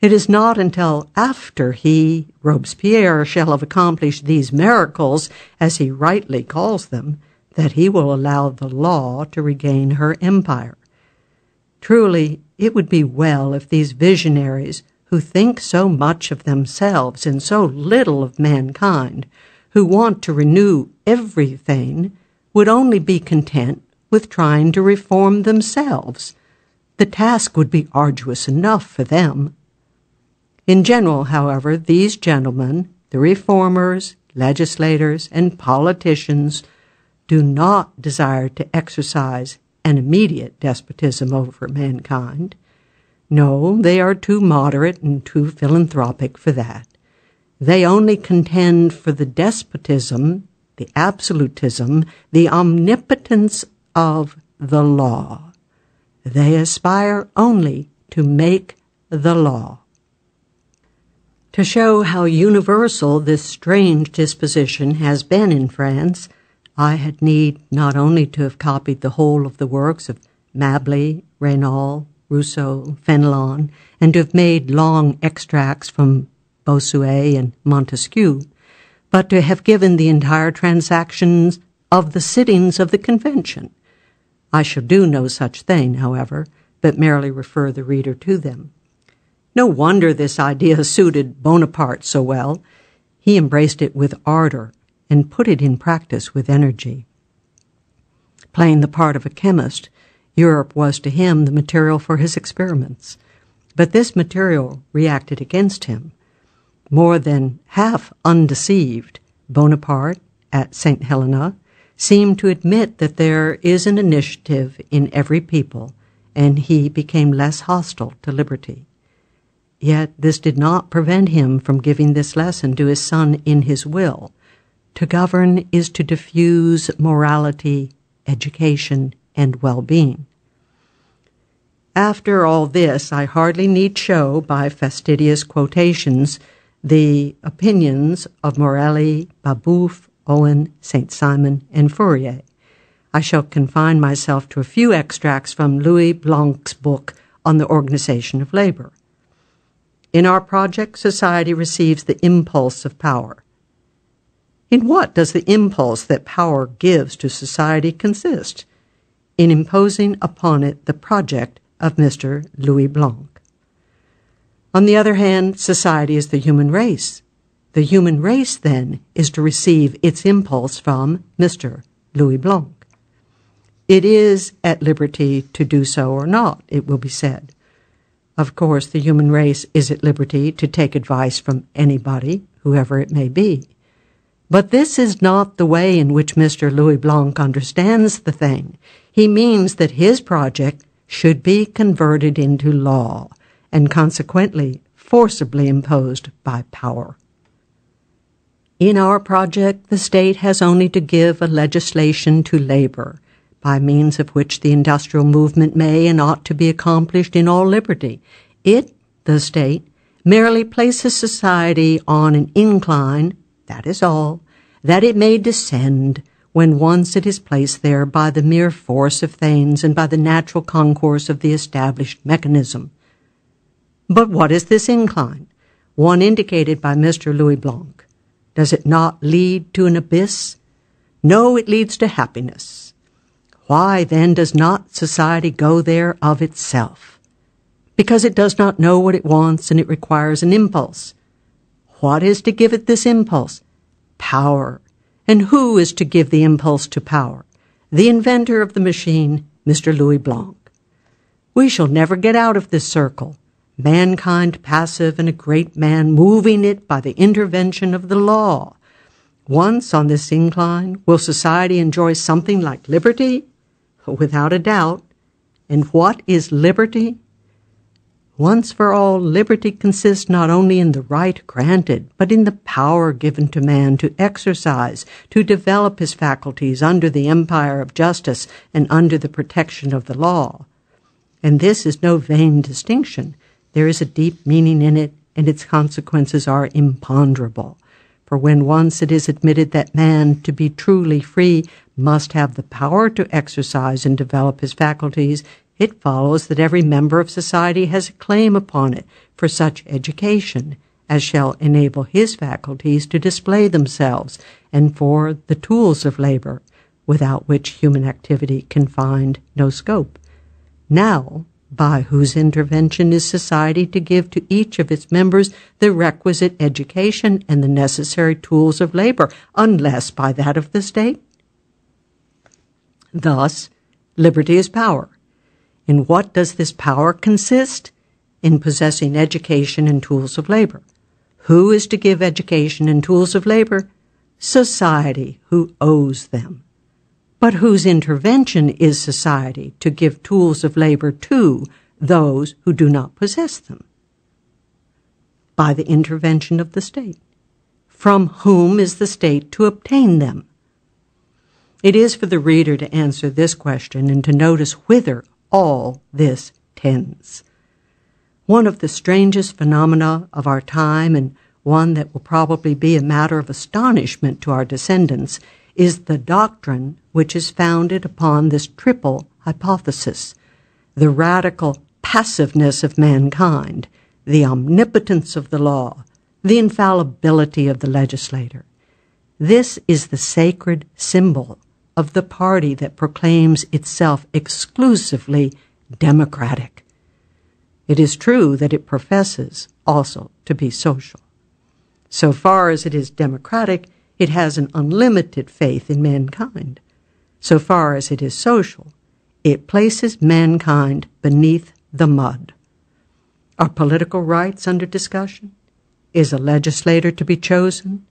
It is not until after he, Robespierre, shall have accomplished these miracles, as he rightly calls them, that he will allow the law to regain her empire. Truly, it would be well if these visionaries, who think so much of themselves and so little of mankind, who want to renew everything, would only be content with trying to reform themselves. The task would be arduous enough for them. In general, however, these gentlemen, the reformers, legislators, and politicians, do not desire to exercise an immediate despotism over mankind. No, they are too moderate and too philanthropic for that. They only contend for the despotism, the absolutism, the omnipotence of the law. They aspire only to make the law. To show how universal this strange disposition has been in France, I had need not only to have copied the whole of the works of Mably, Raynal, Rousseau, Fenelon, and to have made long extracts from Bossuet and Montesquieu, but to have given the entire transactions of the sittings of the convention. I shall do no such thing, however, but merely refer the reader to them. No wonder this idea suited Bonaparte so well. He embraced it with ardor and put it in practice with energy. Playing the part of a chemist, Europe was to him the material for his experiments. But this material reacted against him. More than half undeceived, Bonaparte, at St. Helena, seemed to admit that there is an initiative in every people, and he became less hostile to liberty. Yet this did not prevent him from giving this lesson to his son in his will. To govern is to diffuse morality, education, and well being. After all this, I hardly need show by fastidious quotations the opinions of Morelli, Babeuf, Owen, St. Simon, and Fourier. I shall confine myself to a few extracts from Louis Blanc's book on the organization of labor. In our project, society receives the impulse of power. In what does the impulse that power gives to society consist? In imposing upon it the project of Mr. Louis Blanc. On the other hand, society is the human race. The human race, then, is to receive its impulse from Mr. Louis Blanc. It is at liberty to do so or not, it will be said. Of course, the human race is at liberty to take advice from anybody, whoever it may be. But this is not the way in which Mr. Louis Blanc understands the thing. He means that his project should be converted into law, and consequently forcibly imposed by power. In our project, the state has only to give a legislation to labor, by means of which the industrial movement may and ought to be accomplished in all liberty. It, the state, merely places society on an incline, that is all, that it may descend when once it is placed there by the mere force of things and by the natural concourse of the established mechanism. But what is this incline? One indicated by Mr. Louis Blanc. Does it not lead to an abyss? No, it leads to happiness. Why then does not society go there of itself? Because it does not know what it wants and it requires an impulse. What is to give it this impulse? Power. And who is to give the impulse to power? The inventor of the machine, Mr. Louis Blanc. We shall never get out of this circle. Mankind passive and a great man moving it by the intervention of the law. Once on this incline, will society enjoy something like liberty? without a doubt. And what is liberty? Once for all, liberty consists not only in the right granted, but in the power given to man to exercise, to develop his faculties under the empire of justice and under the protection of the law. And this is no vain distinction. There is a deep meaning in it, and its consequences are imponderable. For when once it is admitted that man, to be truly free, must have the power to exercise and develop his faculties, it follows that every member of society has a claim upon it for such education as shall enable his faculties to display themselves and for the tools of labor, without which human activity can find no scope. Now, by whose intervention is society to give to each of its members the requisite education and the necessary tools of labor, unless by that of the state? Thus, liberty is power. In what does this power consist? In possessing education and tools of labor. Who is to give education and tools of labor? Society, who owes them but whose intervention is society to give tools of labor to those who do not possess them? By the intervention of the state. From whom is the state to obtain them? It is for the reader to answer this question and to notice whither all this tends. One of the strangest phenomena of our time, and one that will probably be a matter of astonishment to our descendants, is the doctrine which is founded upon this triple hypothesis the radical passiveness of mankind, the omnipotence of the law, the infallibility of the legislator. This is the sacred symbol of the party that proclaims itself exclusively democratic. It is true that it professes also to be social. So far as it is democratic, it has an unlimited faith in mankind. So far as it is social, it places mankind beneath the mud. Are political rights under discussion? Is a legislator to be chosen?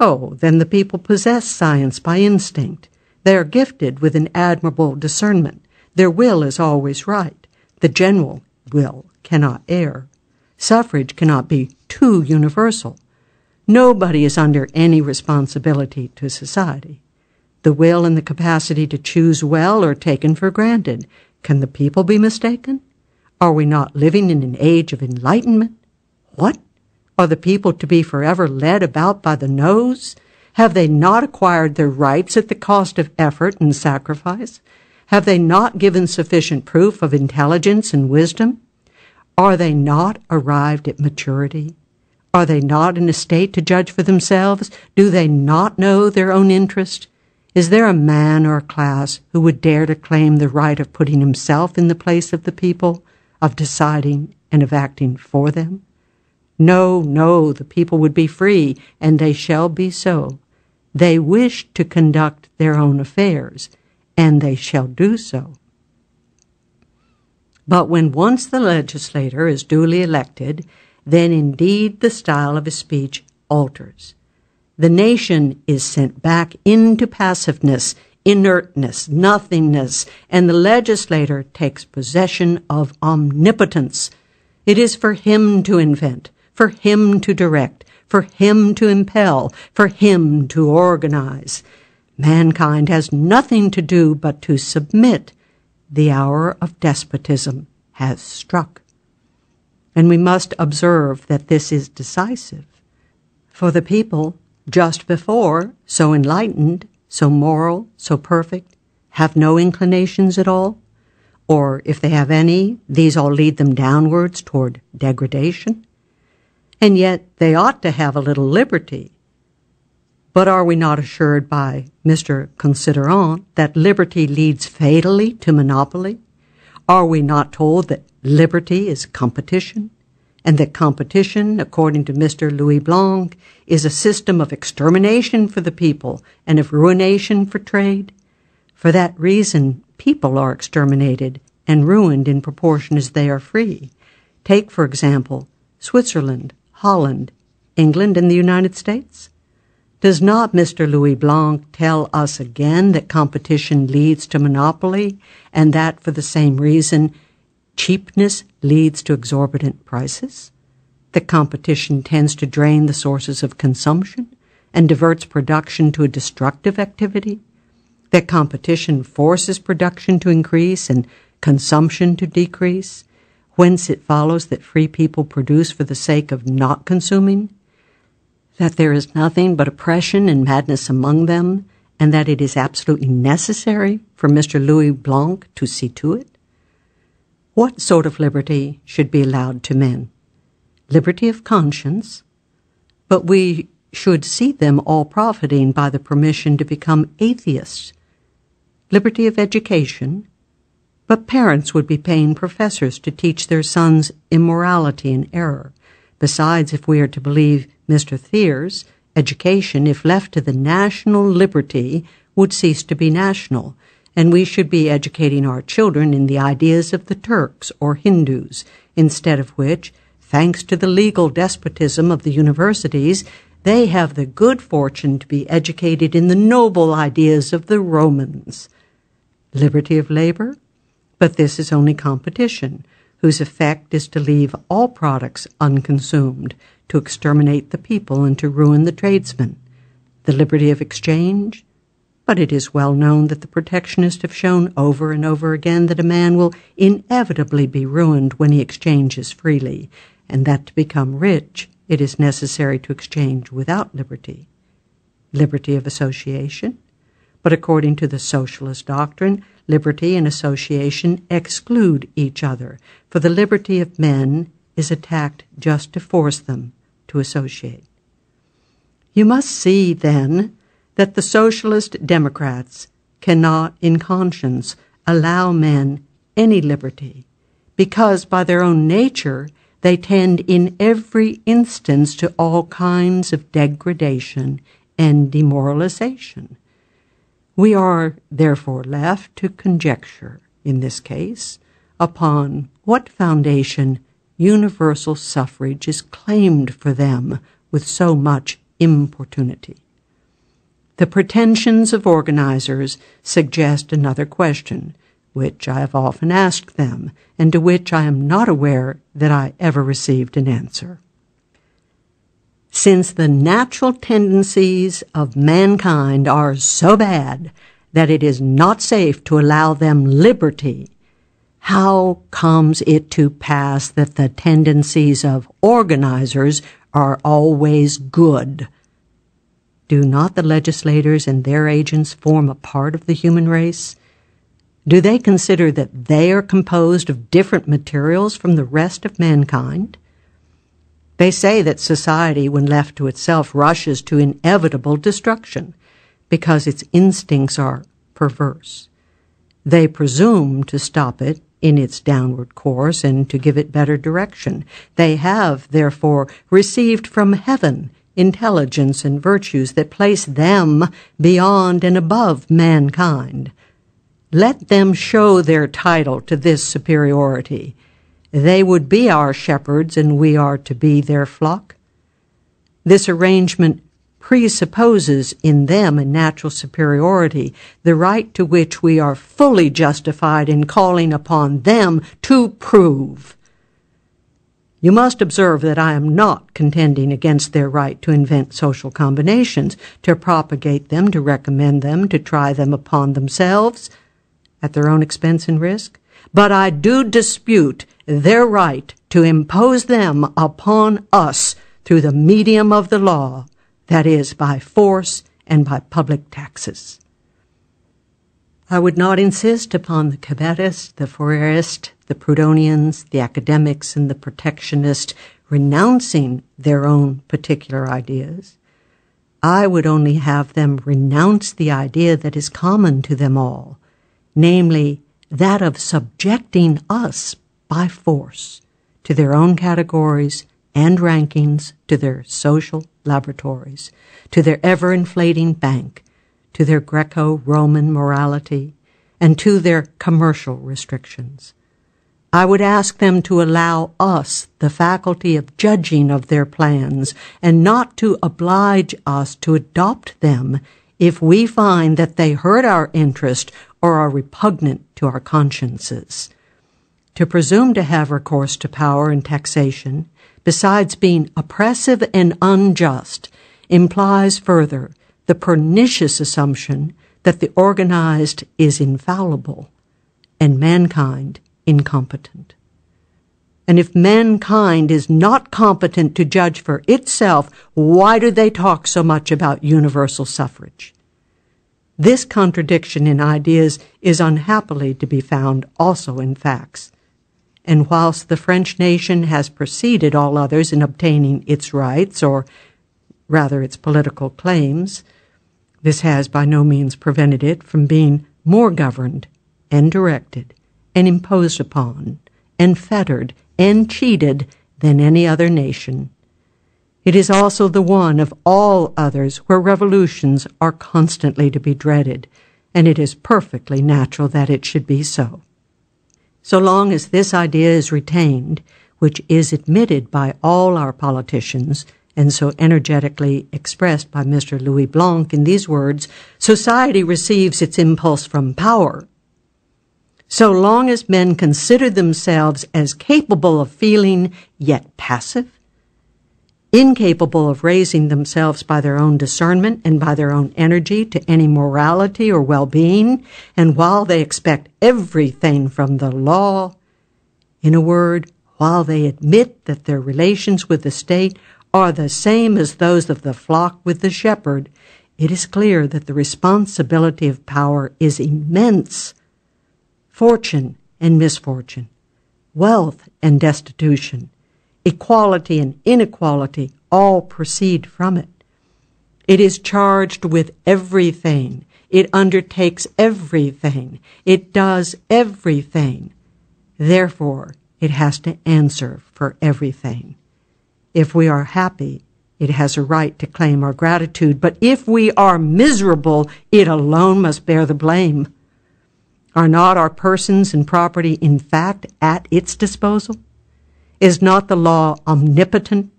Oh, then the people possess science by instinct. They are gifted with an admirable discernment. Their will is always right. The general will cannot err. Suffrage cannot be too universal. Nobody is under any responsibility to society. The will and the capacity to choose well are taken for granted. Can the people be mistaken? Are we not living in an age of enlightenment? What? Are the people to be forever led about by the nose? Have they not acquired their rights at the cost of effort and sacrifice? Have they not given sufficient proof of intelligence and wisdom? Are they not arrived at maturity? Are they not in a state to judge for themselves? Do they not know their own interest? Is there a man or a class who would dare to claim the right of putting himself in the place of the people? of deciding and of acting for them? No, no, the people would be free, and they shall be so. They wish to conduct their own affairs, and they shall do so. But when once the legislator is duly elected, then indeed the style of his speech alters. The nation is sent back into passiveness inertness, nothingness, and the legislator takes possession of omnipotence. It is for him to invent, for him to direct, for him to impel, for him to organize. Mankind has nothing to do but to submit. The hour of despotism has struck. And we must observe that this is decisive. For the people, just before, so enlightened, so moral, so perfect, have no inclinations at all? Or if they have any, these all lead them downwards toward degradation? And yet they ought to have a little liberty. But are we not assured by Mr. Considerant that liberty leads fatally to monopoly? Are we not told that liberty is competition? and that competition, according to Mr. Louis Blanc, is a system of extermination for the people and of ruination for trade. For that reason, people are exterminated and ruined in proportion as they are free. Take, for example, Switzerland, Holland, England, and the United States. Does not Mr. Louis Blanc tell us again that competition leads to monopoly and that for the same reason Cheapness leads to exorbitant prices. That competition tends to drain the sources of consumption and diverts production to a destructive activity. That competition forces production to increase and consumption to decrease, whence it follows that free people produce for the sake of not consuming, that there is nothing but oppression and madness among them, and that it is absolutely necessary for Mr. Louis Blanc to see to it? What sort of liberty should be allowed to men? Liberty of conscience, but we should see them all profiting by the permission to become atheists. Liberty of education, but parents would be paying professors to teach their sons immorality and error. Besides, if we are to believe Mr. Thiers, education, if left to the national liberty, would cease to be national and we should be educating our children in the ideas of the Turks or Hindus, instead of which, thanks to the legal despotism of the universities, they have the good fortune to be educated in the noble ideas of the Romans. Liberty of labor? But this is only competition, whose effect is to leave all products unconsumed, to exterminate the people, and to ruin the tradesmen. The liberty of exchange? But it is well known that the protectionists have shown over and over again that a man will inevitably be ruined when he exchanges freely, and that to become rich it is necessary to exchange without liberty. Liberty of association, but according to the socialist doctrine, liberty and association exclude each other, for the liberty of men is attacked just to force them to associate. You must see, then, that the socialist democrats cannot, in conscience, allow men any liberty, because by their own nature they tend in every instance to all kinds of degradation and demoralization. We are therefore left to conjecture, in this case, upon what foundation universal suffrage is claimed for them with so much importunity. The pretensions of organizers suggest another question, which I have often asked them, and to which I am not aware that I ever received an answer. Since the natural tendencies of mankind are so bad that it is not safe to allow them liberty, how comes it to pass that the tendencies of organizers are always good? Do not the legislators and their agents form a part of the human race? Do they consider that they are composed of different materials from the rest of mankind? They say that society, when left to itself, rushes to inevitable destruction because its instincts are perverse. They presume to stop it in its downward course and to give it better direction. They have, therefore, received from heaven intelligence, and virtues that place them beyond and above mankind. Let them show their title to this superiority. They would be our shepherds, and we are to be their flock. This arrangement presupposes in them a natural superiority, the right to which we are fully justified in calling upon them to prove. You must observe that I am not contending against their right to invent social combinations, to propagate them, to recommend them, to try them upon themselves at their own expense and risk. But I do dispute their right to impose them upon us through the medium of the law, that is, by force and by public taxes. I would not insist upon the Cabetists, the Fourierists, the Proudhonians, the academics, and the protectionists renouncing their own particular ideas. I would only have them renounce the idea that is common to them all, namely that of subjecting us by force to their own categories and rankings, to their social laboratories, to their ever inflating bank, to their Greco Roman morality, and to their commercial restrictions. I would ask them to allow us the faculty of judging of their plans and not to oblige us to adopt them if we find that they hurt our interest or are repugnant to our consciences. To presume to have recourse to power and taxation, besides being oppressive and unjust, implies further the pernicious assumption that the organized is infallible and mankind incompetent. And if mankind is not competent to judge for itself, why do they talk so much about universal suffrage? This contradiction in ideas is unhappily to be found also in facts. And whilst the French nation has preceded all others in obtaining its rights, or rather its political claims, this has by no means prevented it from being more governed and directed and imposed upon and fettered and cheated than any other nation. It is also the one of all others where revolutions are constantly to be dreaded, and it is perfectly natural that it should be so. So long as this idea is retained, which is admitted by all our politicians, and so energetically expressed by Mr. Louis Blanc in these words, society receives its impulse from power so long as men consider themselves as capable of feeling yet passive, incapable of raising themselves by their own discernment and by their own energy to any morality or well being, and while they expect everything from the law, in a word, while they admit that their relations with the state are the same as those of the flock with the shepherd, it is clear that the responsibility of power is immense. Fortune and misfortune, wealth and destitution, equality and inequality all proceed from it. It is charged with everything. It undertakes everything. It does everything. Therefore, it has to answer for everything. If we are happy, it has a right to claim our gratitude, but if we are miserable, it alone must bear the blame. Are not our persons and property in fact at its disposal? Is not the law omnipotent?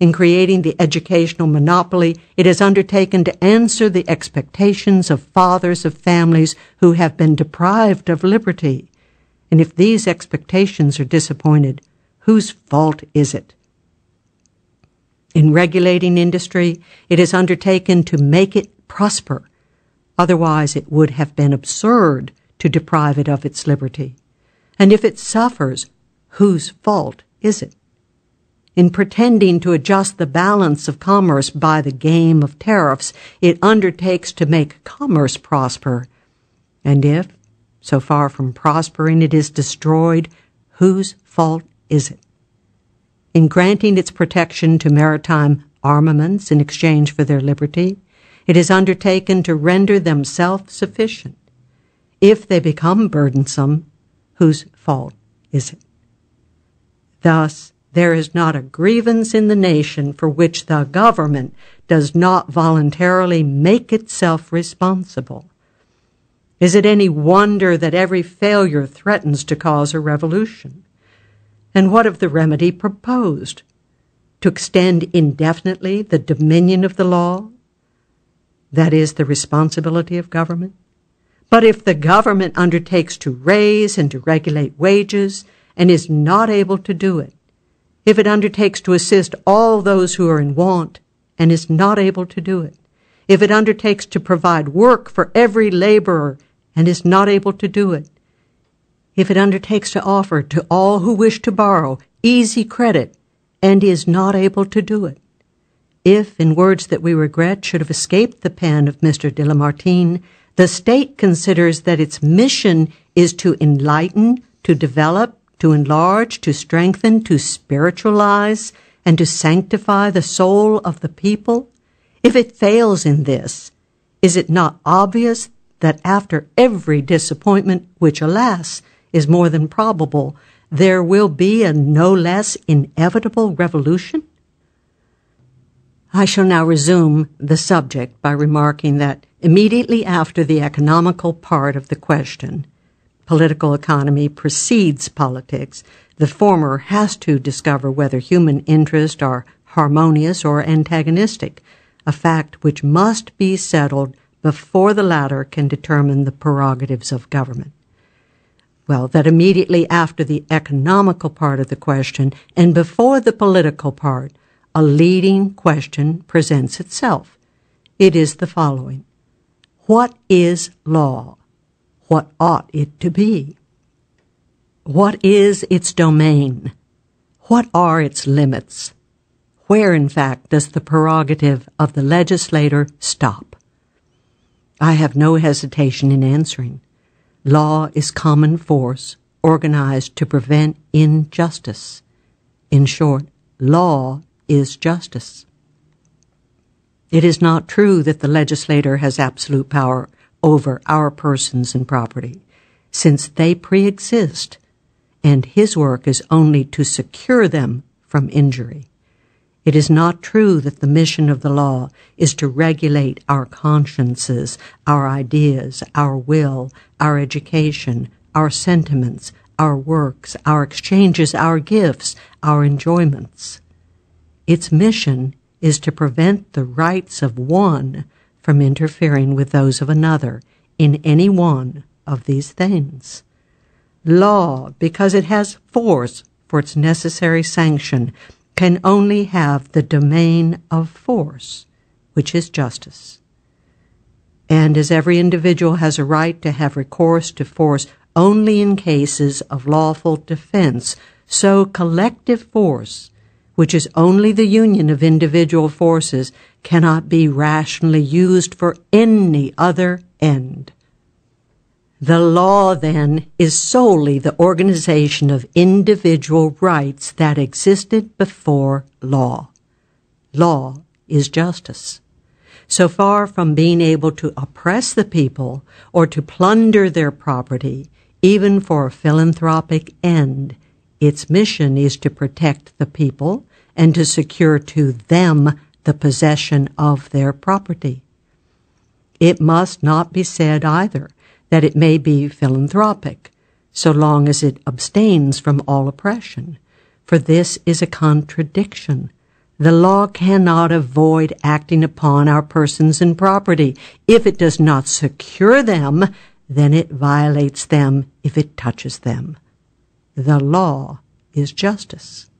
In creating the educational monopoly, it has undertaken to answer the expectations of fathers of families who have been deprived of liberty. And if these expectations are disappointed, whose fault is it? In regulating industry, it has undertaken to make it prosper. Otherwise, it would have been absurd to deprive it of its liberty. And if it suffers, whose fault is it? In pretending to adjust the balance of commerce by the game of tariffs, it undertakes to make commerce prosper. And if, so far from prospering, it is destroyed, whose fault is it? in granting its protection to maritime armaments in exchange for their liberty, it is undertaken to render them self sufficient. If they become burdensome, whose fault is it? Thus, there is not a grievance in the nation for which the government does not voluntarily make itself responsible. Is it any wonder that every failure threatens to cause a revolution? And what of the remedy proposed? To extend indefinitely the dominion of the law? That is the responsibility of government. But if the government undertakes to raise and to regulate wages and is not able to do it, if it undertakes to assist all those who are in want and is not able to do it, if it undertakes to provide work for every laborer and is not able to do it, if it undertakes to offer to all who wish to borrow easy credit and is not able to do it. If, in words that we regret should have escaped the pen of Mr. de Lamartine, the state considers that its mission is to enlighten, to develop, to enlarge, to strengthen, to spiritualize, and to sanctify the soul of the people, if it fails in this, is it not obvious that after every disappointment, which, alas, is more than probable, there will be a no less inevitable revolution? I shall now resume the subject by remarking that immediately after the economical part of the question, political economy precedes politics, the former has to discover whether human interests are harmonious or antagonistic, a fact which must be settled before the latter can determine the prerogatives of government well, that immediately after the economical part of the question and before the political part, a leading question presents itself. It is the following What is law? What ought it to be? What is its domain? What are its limits? Where, in fact, does the prerogative of the legislator stop? I have no hesitation in answering. Law is common force organized to prevent injustice. In short, law is justice. It is not true that the legislator has absolute power over our persons and property, since they pre-exist, and his work is only to secure them from injury. It is not true that the mission of the law is to regulate our consciences, our ideas, our will, our education, our sentiments, our works, our exchanges, our gifts, our enjoyments. Its mission is to prevent the rights of one from interfering with those of another in any one of these things. Law, because it has force for its necessary sanction, can only have the domain of force, which is justice. And as every individual has a right to have recourse to force only in cases of lawful defense, so collective force, which is only the union of individual forces, cannot be rationally used for any other end. The law, then, is solely the organization of individual rights that existed before law. Law is justice. So far from being able to oppress the people or to plunder their property, even for a philanthropic end, its mission is to protect the people and to secure to them the possession of their property. It must not be said either that it may be philanthropic, so long as it abstains from all oppression, for this is a contradiction. The law cannot avoid acting upon our persons and property. If it does not secure them, then it violates them if it touches them. The law is justice.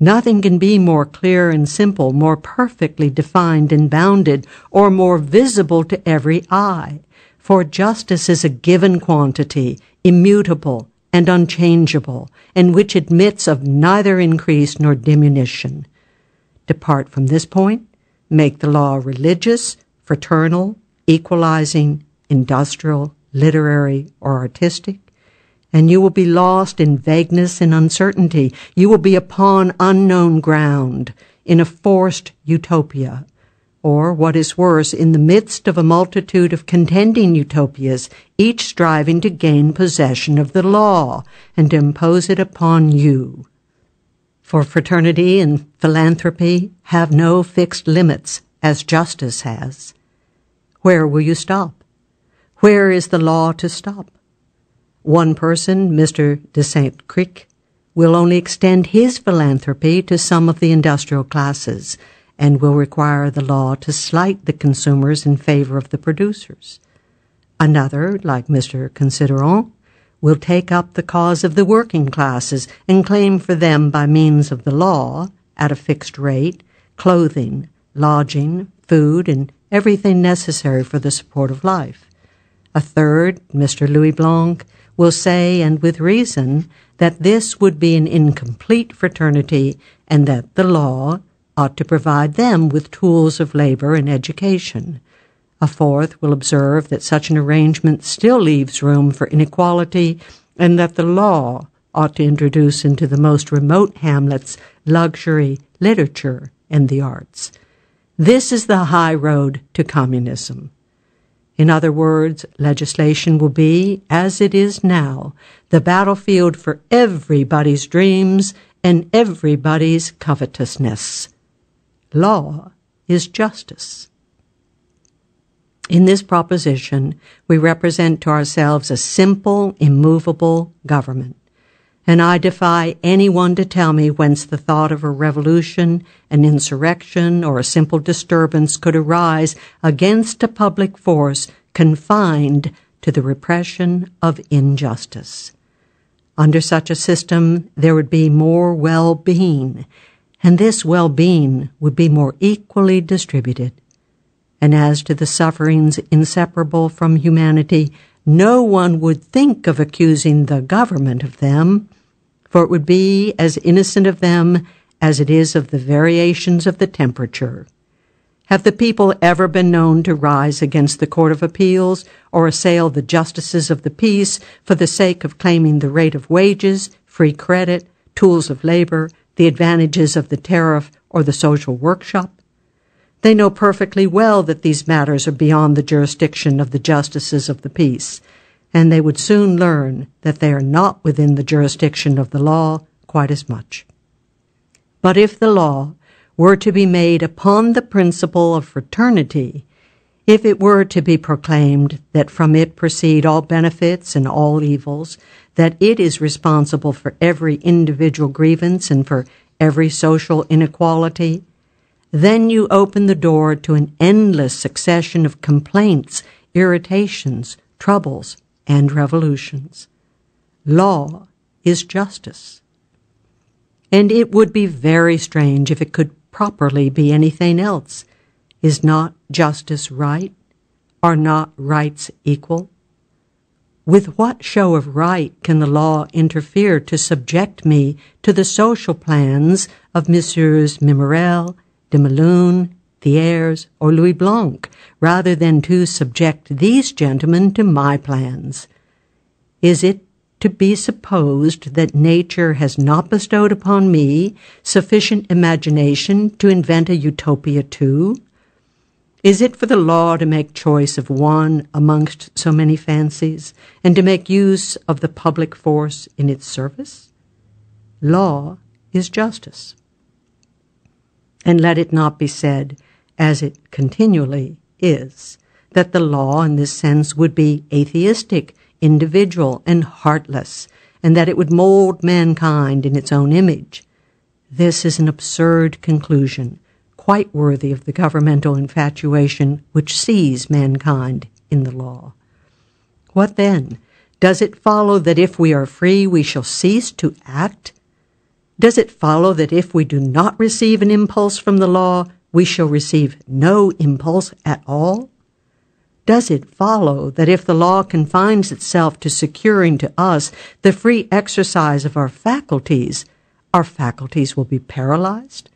Nothing can be more clear and simple, more perfectly defined and bounded, or more visible to every eye for justice is a given quantity, immutable and unchangeable, and which admits of neither increase nor diminution. Depart from this point, make the law religious, fraternal, equalizing, industrial, literary, or artistic, and you will be lost in vagueness and uncertainty. You will be upon unknown ground, in a forced utopia or what is worse, in the midst of a multitude of contending utopias, each striving to gain possession of the law and impose it upon you. For fraternity and philanthropy have no fixed limits, as justice has. Where will you stop? Where is the law to stop? One person, Mr. de Saint Cricq, will only extend his philanthropy to some of the industrial classes and will require the law to slight the consumers in favor of the producers. Another, like Mr. Considerant, will take up the cause of the working classes and claim for them by means of the law, at a fixed rate, clothing, lodging, food, and everything necessary for the support of life. A third, Mr. Louis Blanc, will say, and with reason, that this would be an incomplete fraternity and that the law, ought to provide them with tools of labor and education. A fourth will observe that such an arrangement still leaves room for inequality and that the law ought to introduce into the most remote hamlets luxury, literature, and the arts. This is the high road to communism. In other words, legislation will be, as it is now, the battlefield for everybody's dreams and everybody's covetousness. Law is justice. In this proposition, we represent to ourselves a simple, immovable government. And I defy anyone to tell me whence the thought of a revolution, an insurrection, or a simple disturbance could arise against a public force confined to the repression of injustice. Under such a system, there would be more well being and this well being would be more equally distributed. And as to the sufferings inseparable from humanity, no one would think of accusing the government of them, for it would be as innocent of them as it is of the variations of the temperature. Have the people ever been known to rise against the Court of Appeals or assail the justices of the peace for the sake of claiming the rate of wages, free credit, tools of labor, the advantages of the tariff or the social workshop. They know perfectly well that these matters are beyond the jurisdiction of the justices of the peace, and they would soon learn that they are not within the jurisdiction of the law quite as much. But if the law were to be made upon the principle of fraternity, if it were to be proclaimed that from it proceed all benefits and all evils, that it is responsible for every individual grievance and for every social inequality, then you open the door to an endless succession of complaints, irritations, troubles, and revolutions. Law is justice. and it would be very strange if it could properly be anything else. Is not justice right? Are not rights equal? With what show of right can the law interfere to subject me to the social plans of Messieurs Mimerel, de Melun, Thiers, or Louis Blanc, rather than to subject these gentlemen to my plans? Is it to be supposed that nature has not bestowed upon me sufficient imagination to invent a utopia too? Is it for the law to make choice of one amongst so many fancies, and to make use of the public force in its service? Law is justice. And let it not be said, as it continually is, that the law in this sense would be atheistic, individual, and heartless, and that it would mold mankind in its own image. This is an absurd conclusion quite worthy of the governmental infatuation which sees mankind in the law. What then? Does it follow that if we are free, we shall cease to act? Does it follow that if we do not receive an impulse from the law, we shall receive no impulse at all? Does it follow that if the law confines itself to securing to us the free exercise of our faculties, our faculties will be paralyzed?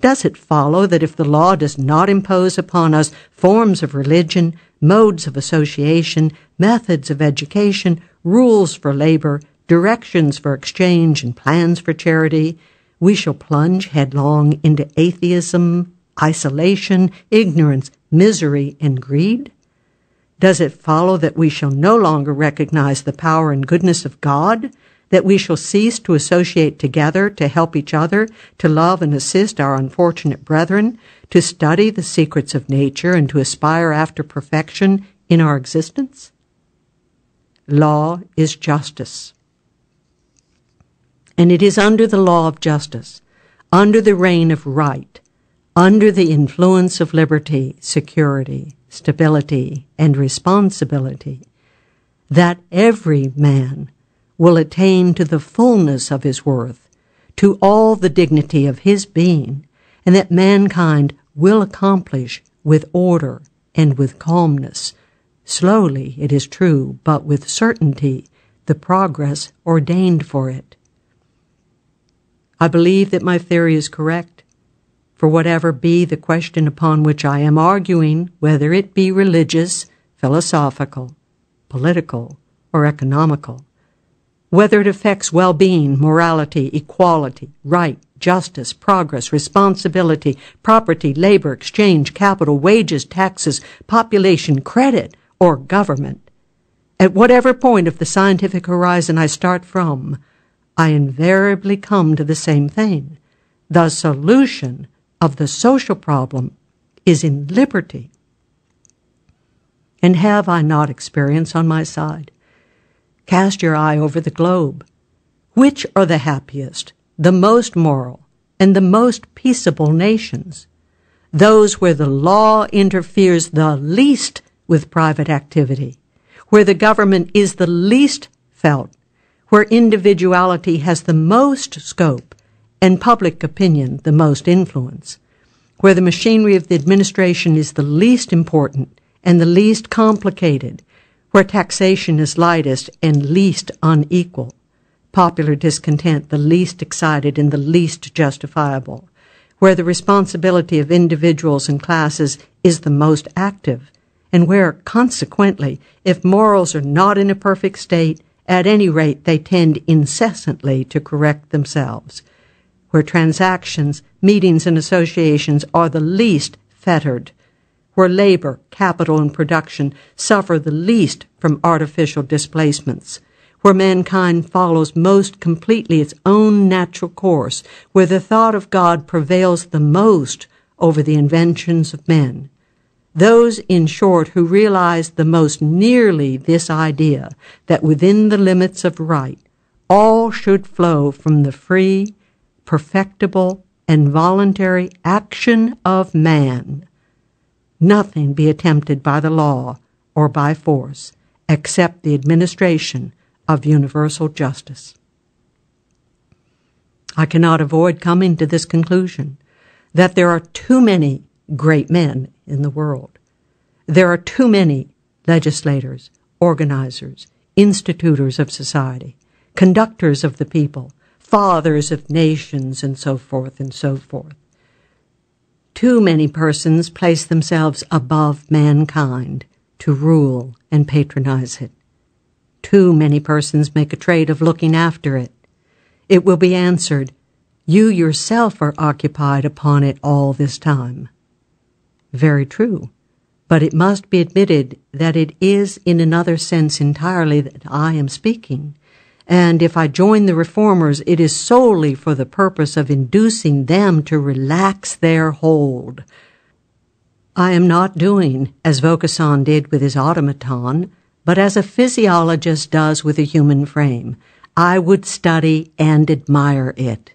Does it follow that if the law does not impose upon us forms of religion, modes of association, methods of education, rules for labor, directions for exchange, and plans for charity, we shall plunge headlong into atheism, isolation, ignorance, misery, and greed? Does it follow that we shall no longer recognize the power and goodness of God, that we shall cease to associate together to help each other, to love and assist our unfortunate brethren, to study the secrets of nature, and to aspire after perfection in our existence? Law is justice. And it is under the law of justice, under the reign of right, under the influence of liberty, security, stability, and responsibility, that every man will attain to the fullness of his worth, to all the dignity of his being, and that mankind will accomplish with order and with calmness, slowly, it is true, but with certainty, the progress ordained for it. I believe that my theory is correct, for whatever be the question upon which I am arguing, whether it be religious, philosophical, political, or economical, whether it affects well being, morality, equality, right, justice, progress, responsibility, property, labor, exchange, capital, wages, taxes, population, credit, or government. At whatever point of the scientific horizon I start from, I invariably come to the same thing. The solution of the social problem is in liberty. And have I not experience on my side? Cast your eye over the globe. Which are the happiest, the most moral, and the most peaceable nations? Those where the law interferes the least with private activity, where the government is the least felt, where individuality has the most scope and public opinion the most influence, where the machinery of the administration is the least important and the least complicated, where taxation is lightest and least unequal, popular discontent the least excited and the least justifiable, where the responsibility of individuals and classes is the most active, and where, consequently, if morals are not in a perfect state, at any rate they tend incessantly to correct themselves, where transactions, meetings, and associations are the least fettered, where labor, capital, and production suffer the least from artificial displacements, where mankind follows most completely its own natural course, where the thought of God prevails the most over the inventions of men. Those, in short, who realize the most nearly this idea that within the limits of right, all should flow from the free, perfectible, and voluntary action of man nothing be attempted by the law or by force except the administration of universal justice. I cannot avoid coming to this conclusion that there are too many great men in the world. There are too many legislators, organizers, institutors of society, conductors of the people, fathers of nations, and so forth and so forth. Too many persons place themselves above mankind to rule and patronize it. Too many persons make a trade of looking after it. It will be answered, You yourself are occupied upon it all this time. Very true. But it must be admitted that it is in another sense entirely that I am speaking. And if I join the reformers, it is solely for the purpose of inducing them to relax their hold. I am not doing as Vaucanson did with his automaton, but as a physiologist does with a human frame. I would study and admire it.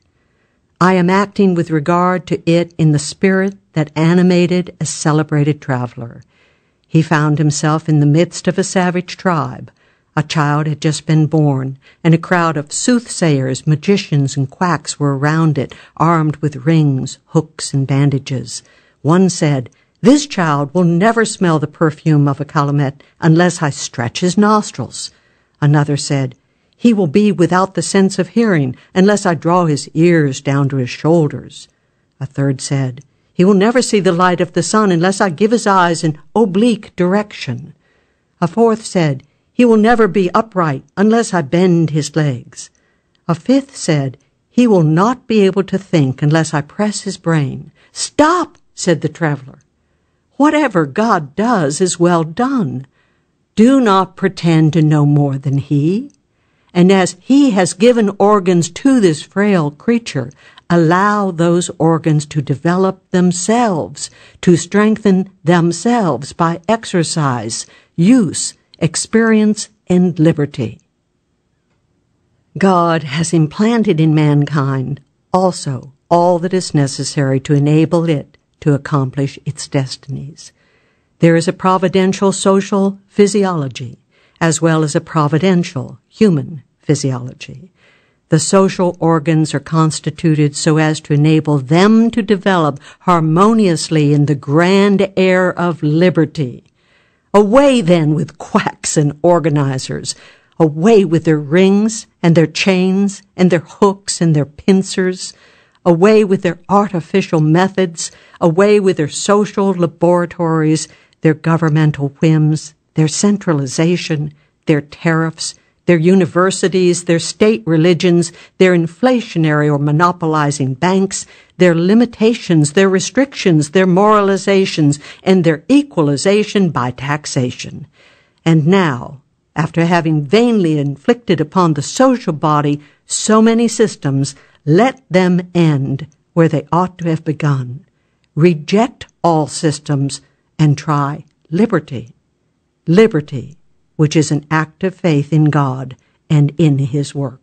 I am acting with regard to it in the spirit that animated a celebrated traveler. He found himself in the midst of a savage tribe. A child had just been born, and a crowd of soothsayers, magicians, and quacks were around it, armed with rings, hooks, and bandages. One said, This child will never smell the perfume of a calumet unless I stretch his nostrils. Another said, He will be without the sense of hearing unless I draw his ears down to his shoulders. A third said, he will never see the light of the sun unless I give his eyes an oblique direction. A fourth said, He will never be upright unless I bend his legs. A fifth said, He will not be able to think unless I press his brain. Stop, said the traveler. Whatever God does is well done. Do not pretend to know more than he. And as he has given organs to this frail creature, allow those organs to develop themselves, to strengthen themselves by exercise, use, experience, and liberty. God has implanted in mankind also all that is necessary to enable it to accomplish its destinies. There is a providential social physiology as well as a providential human physiology. The social organs are constituted so as to enable them to develop harmoniously in the grand air of liberty. Away then with quacks and organizers, away with their rings and their chains and their hooks and their pincers, away with their artificial methods, away with their social laboratories, their governmental whims, their centralization, their tariffs, their universities, their state religions, their inflationary or monopolizing banks, their limitations, their restrictions, their moralizations, and their equalization by taxation. And now, after having vainly inflicted upon the social body so many systems, let them end where they ought to have begun. Reject all systems and try liberty. Liberty which is an act of faith in God and in His work.